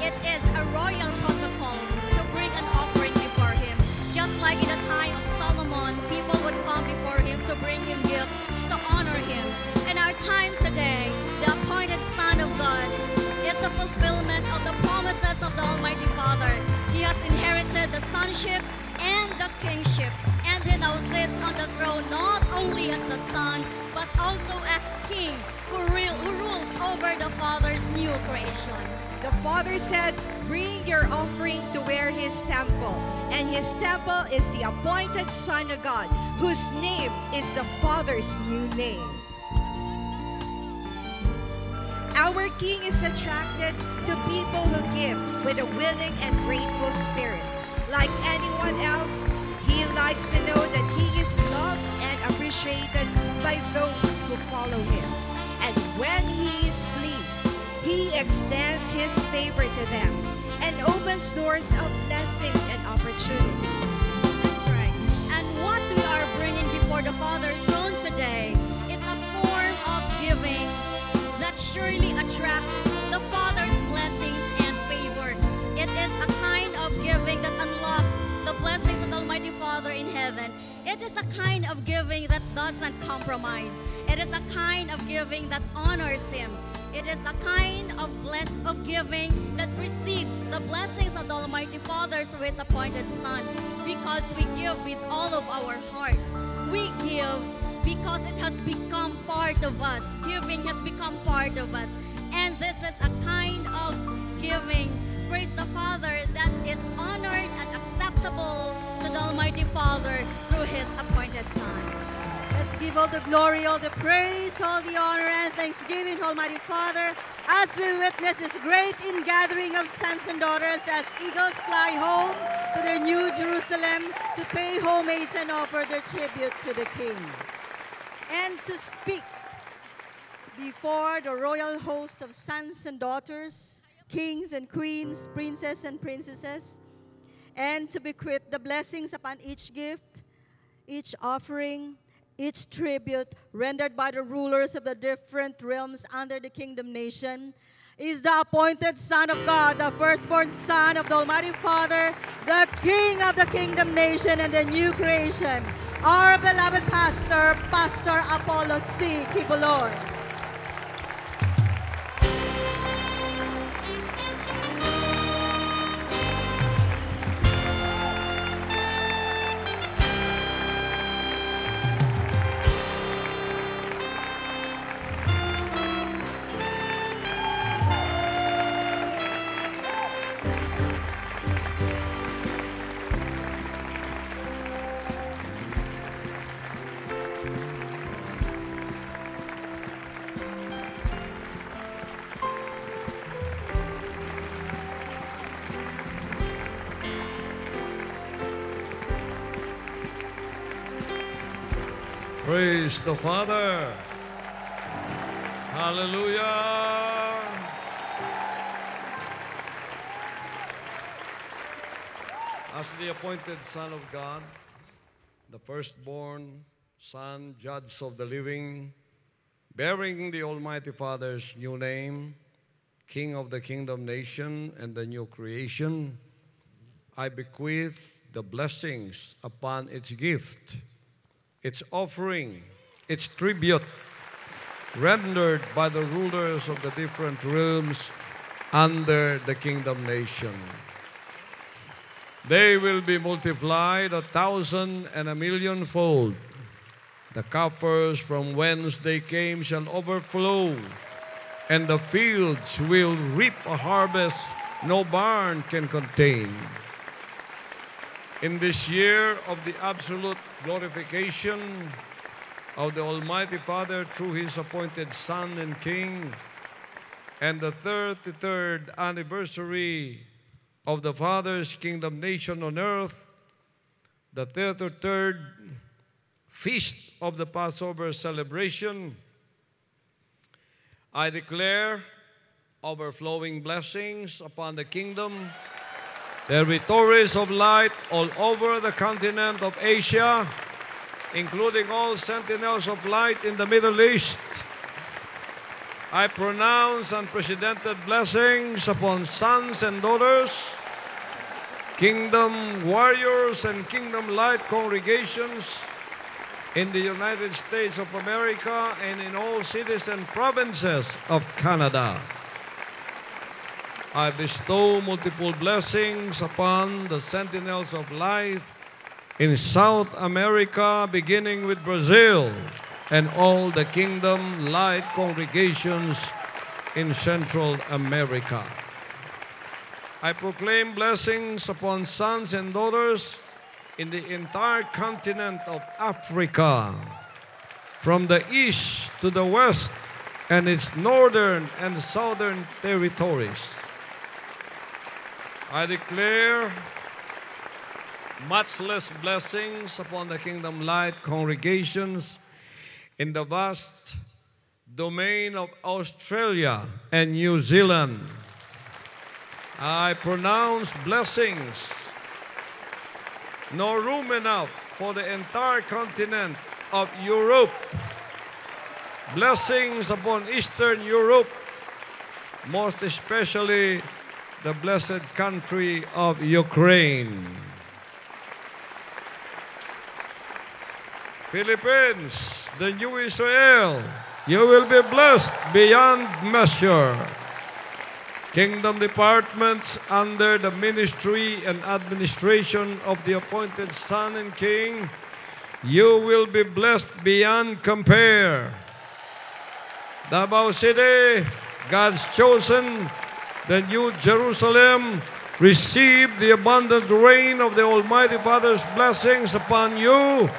it is a royal protocol to bring an offering before him. Just like in the time of Solomon, people would come before him to bring him gifts to honor him. In our time today, the appointed Son of God the fulfillment of the promises of the Almighty Father. He has inherited the sonship and the kingship, and he now sits on the throne not only as the Son, but also as King who, who rules over the Father's new creation. The Father said, Bring your offering to where his temple. And his temple is the appointed Son of God, whose name is the Father's new name. Our King is attracted to people who give with a willing and grateful spirit. Like anyone else, he likes to know that he is loved and appreciated by those who follow him. And when he is pleased, he extends his favor to them and opens doors of blessings and opportunities. That's right. And what we are bringing before the Father's throne today is a form of giving that surely attracts the Father's blessings and favor. It is a kind of giving that unlocks the blessings of the Almighty Father in heaven. It is a kind of giving that doesn't compromise. It is a kind of giving that honors Him. It is a kind of bless of giving that receives the blessings of the Almighty Father through His appointed Son. Because we give with all of our hearts. We give because it has become part of us. Giving has become part of us. And this is a kind of giving, praise the Father, that is honored and acceptable to the Almighty Father through His appointed Son. Let's give all the glory, all the praise, all the honor, and thanksgiving Almighty Father as we witness this great ingathering of sons and daughters as eagles fly home to their new Jerusalem to pay homage and offer their tribute to the King. And to speak before the royal host of sons and daughters, kings and queens, princes and princesses, and to bequeath the blessings upon each gift, each offering, each tribute rendered by the rulers of the different realms under the kingdom nation is the appointed Son of God, the firstborn Son of the Almighty Father, the King of the kingdom nation and the new creation, our beloved pastor, Pastor Apollo C. Quiboloy. Praise the Father. Hallelujah. As the appointed Son of God, the firstborn Son, Judge of the living, bearing the Almighty Father's new name, King of the kingdom nation and the new creation, I bequeath the blessings upon its gift its offering, its tribute rendered by the rulers of the different realms under the kingdom nation. They will be multiplied a thousand and a million fold. The coffers from whence they came shall overflow, and the fields will reap a harvest no barn can contain. In this year of the absolute glorification of the Almighty Father through His appointed Son and King, and the 33rd anniversary of the Father's kingdom nation on earth, the 33rd feast of the Passover celebration, I declare overflowing blessings upon the kingdom, the territories of light all over the continent of Asia, including all sentinels of light in the Middle East. I pronounce unprecedented blessings upon sons and daughters, kingdom warriors, and kingdom light congregations in the United States of America and in all cities and provinces of Canada. I bestow multiple blessings upon the sentinels of light in South America, beginning with Brazil, and all the Kingdom Light congregations in Central America. I proclaim blessings upon sons and daughters in the entire continent of Africa, from the east to the west and its northern and southern territories. I declare matchless blessings upon the Kingdom Light congregations in the vast domain of Australia and New Zealand. I pronounce blessings, no room enough for the entire continent of Europe. Blessings upon Eastern Europe, most especially the blessed country of Ukraine. Philippines, the new Israel, you will be blessed beyond measure. Kingdom departments under the ministry and administration of the appointed Son and King, you will be blessed beyond compare. Davao City, God's chosen, the new Jerusalem, receive the abundant rain of the Almighty Father's blessings upon you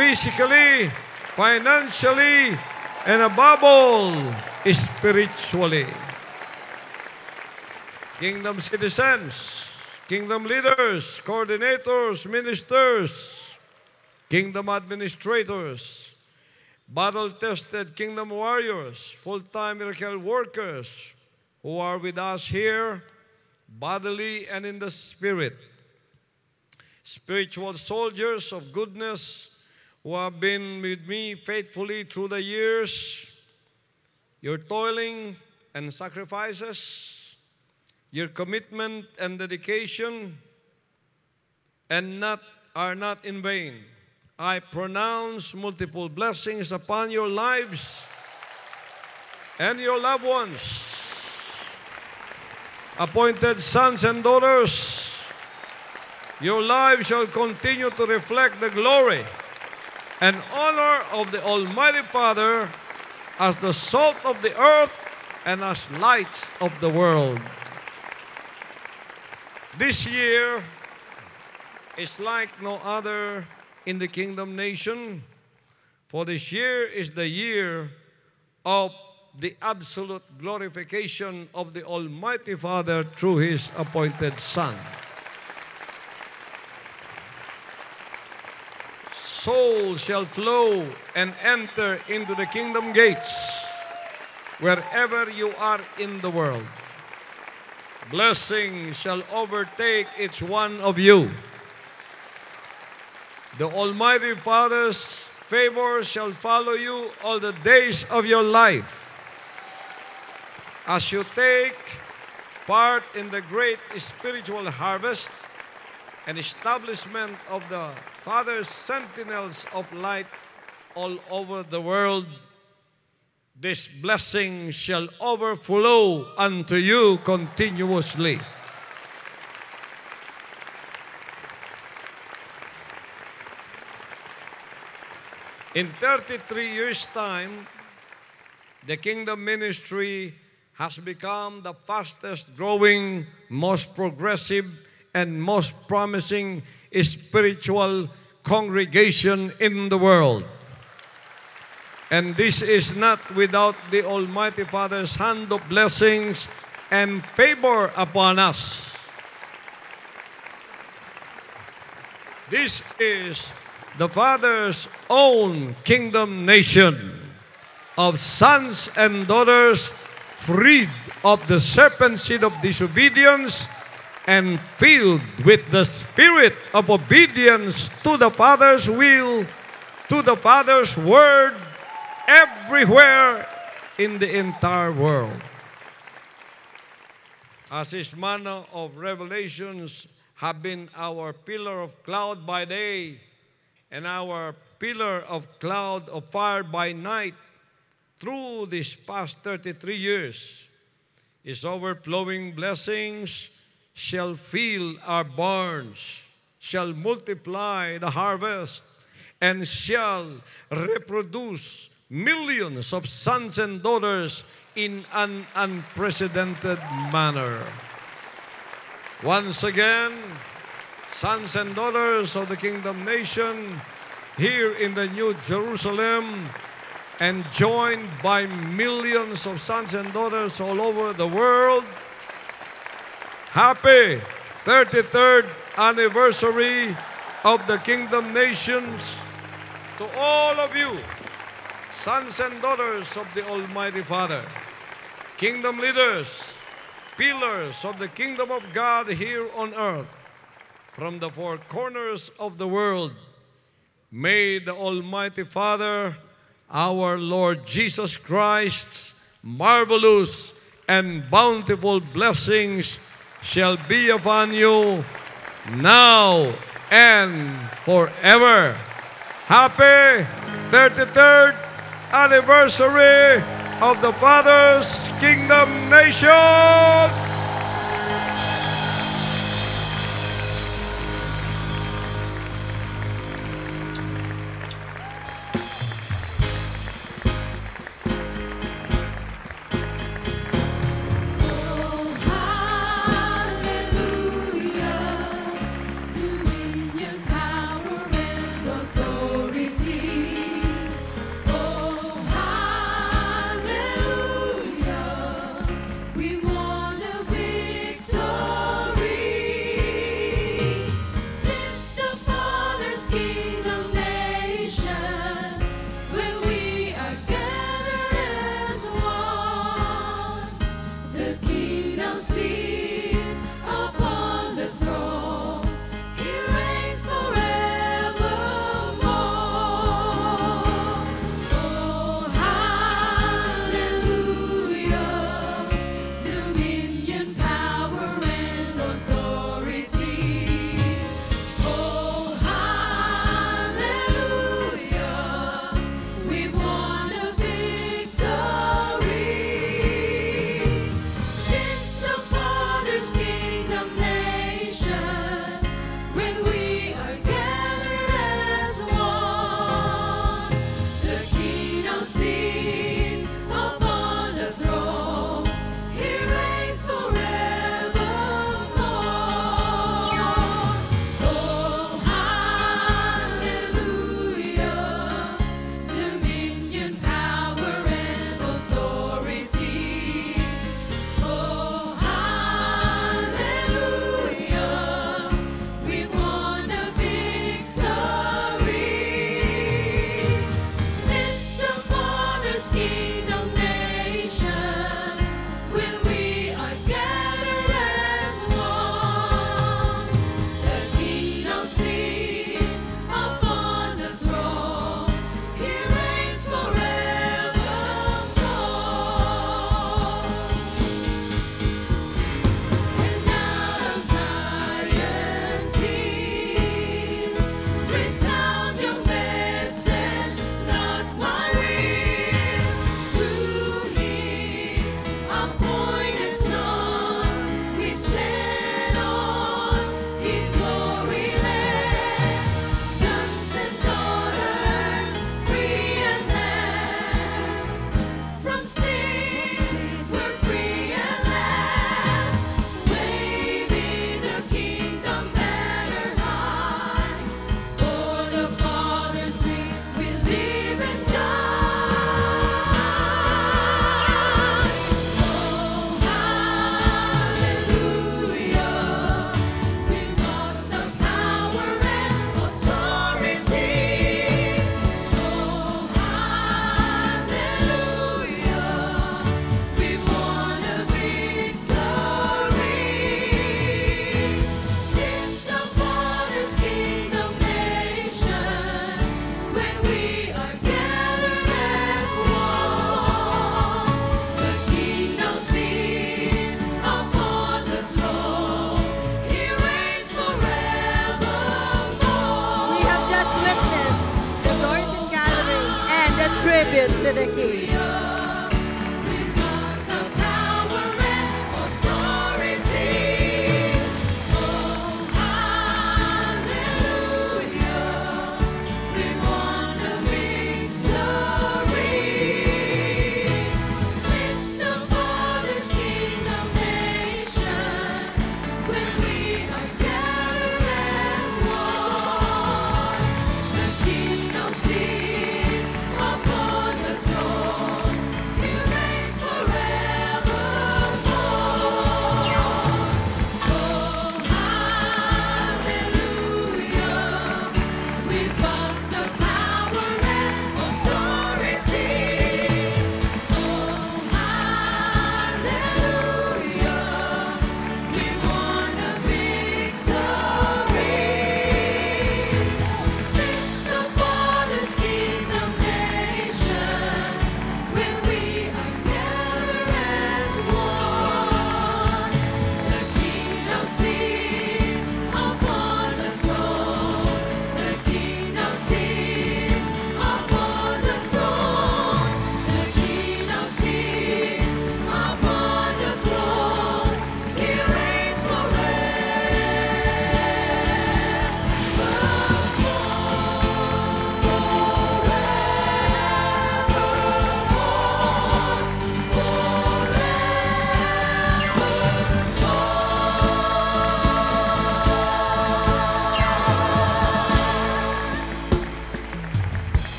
physically, financially, and above all, spiritually. Kingdom citizens, kingdom leaders, coordinators, ministers, kingdom administrators, battle tested kingdom warriors, full time miracle workers who are with us here, bodily and in the spirit, spiritual soldiers of goodness who have been with me faithfully through the years, your toiling and sacrifices, your commitment and dedication, and not are not in vain. I pronounce multiple blessings upon your lives and your loved ones, appointed sons and daughters. Your lives shall continue to reflect the glory and honor of the Almighty Father as the salt of the earth and as lights of the world. This year is like no other in the kingdom nation, for this year is the year of the absolute glorification of the Almighty Father through His appointed Son. Souls shall flow and enter into the kingdom gates wherever you are in the world. Blessing shall overtake each one of you. The Almighty Father's favor shall follow you all the days of your life. As you take part in the great spiritual harvest and establishment of the Father's sentinels of light all over the world, this blessing shall overflow unto you continuously. In 33 years' time, the kingdom ministry has become the fastest growing, most progressive, and most promising spiritual congregation in the world. And this is not without the Almighty Father's hand of blessings and favor upon us. This is the Father's own kingdom nation of sons and daughters freed of the serpent seed of disobedience and filled with the spirit of obedience to the Father's will, to the Father's word, everywhere in the entire world. As his manner of revelations have been our pillar of cloud by day and our pillar of cloud of fire by night through these past 33 years. His overflowing blessings shall fill our barns, shall multiply the harvest, and shall reproduce millions of sons and daughters in an unprecedented manner. Once again, sons and daughters of the kingdom nation here in the New Jerusalem and joined by millions of sons and daughters all over the world. Happy 33rd anniversary of the kingdom nations to all of you, sons and daughters of the Almighty Father, kingdom leaders, pillars of the kingdom of God here on earth, from the four corners of the world. May the Almighty Father our Lord Jesus Christ's marvelous and bountiful blessings shall be upon you now and forever. Happy 33rd anniversary of the Father's Kingdom Nation!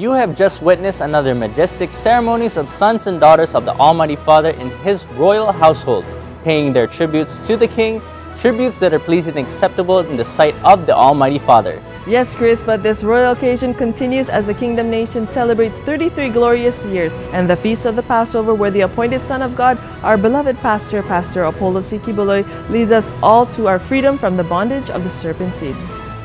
You have just witnessed another majestic ceremonies of sons and daughters of the Almighty Father in His royal household, paying their tributes to the King, tributes that are pleasing and acceptable in the sight of the Almighty Father. Yes, Chris, but this royal occasion continues as the Kingdom Nation celebrates 33 glorious years and the Feast of the Passover where the appointed Son of God, our beloved pastor, Pastor Apollo C. Quiboloy, leads us all to our freedom from the bondage of the serpent seed.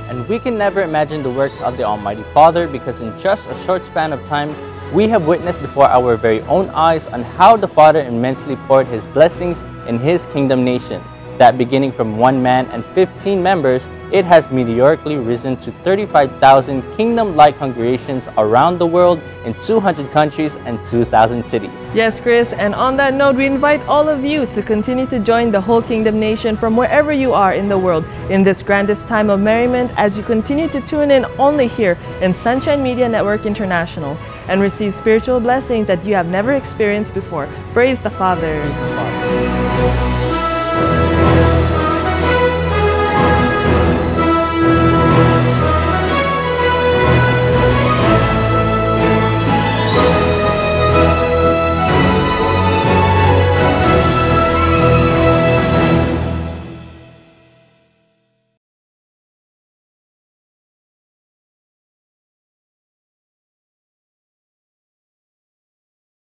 And we can never imagine the works of the Almighty Father because in just a short span of time, we have witnessed before our very own eyes on how the Father immensely poured His blessings in His kingdom nation. That beginning from one man and 15 members, it has meteorically risen to 35,000 kingdom-light congregations around the world in 200 countries and 2,000 cities. Yes, Chris, and on that note, we invite all of you to continue to join the whole Kingdom Nation from wherever you are in the world in this grandest time of merriment as you continue to tune in only here in Sunshine Media Network International and receive spiritual blessings that you have never experienced before. Praise the Father.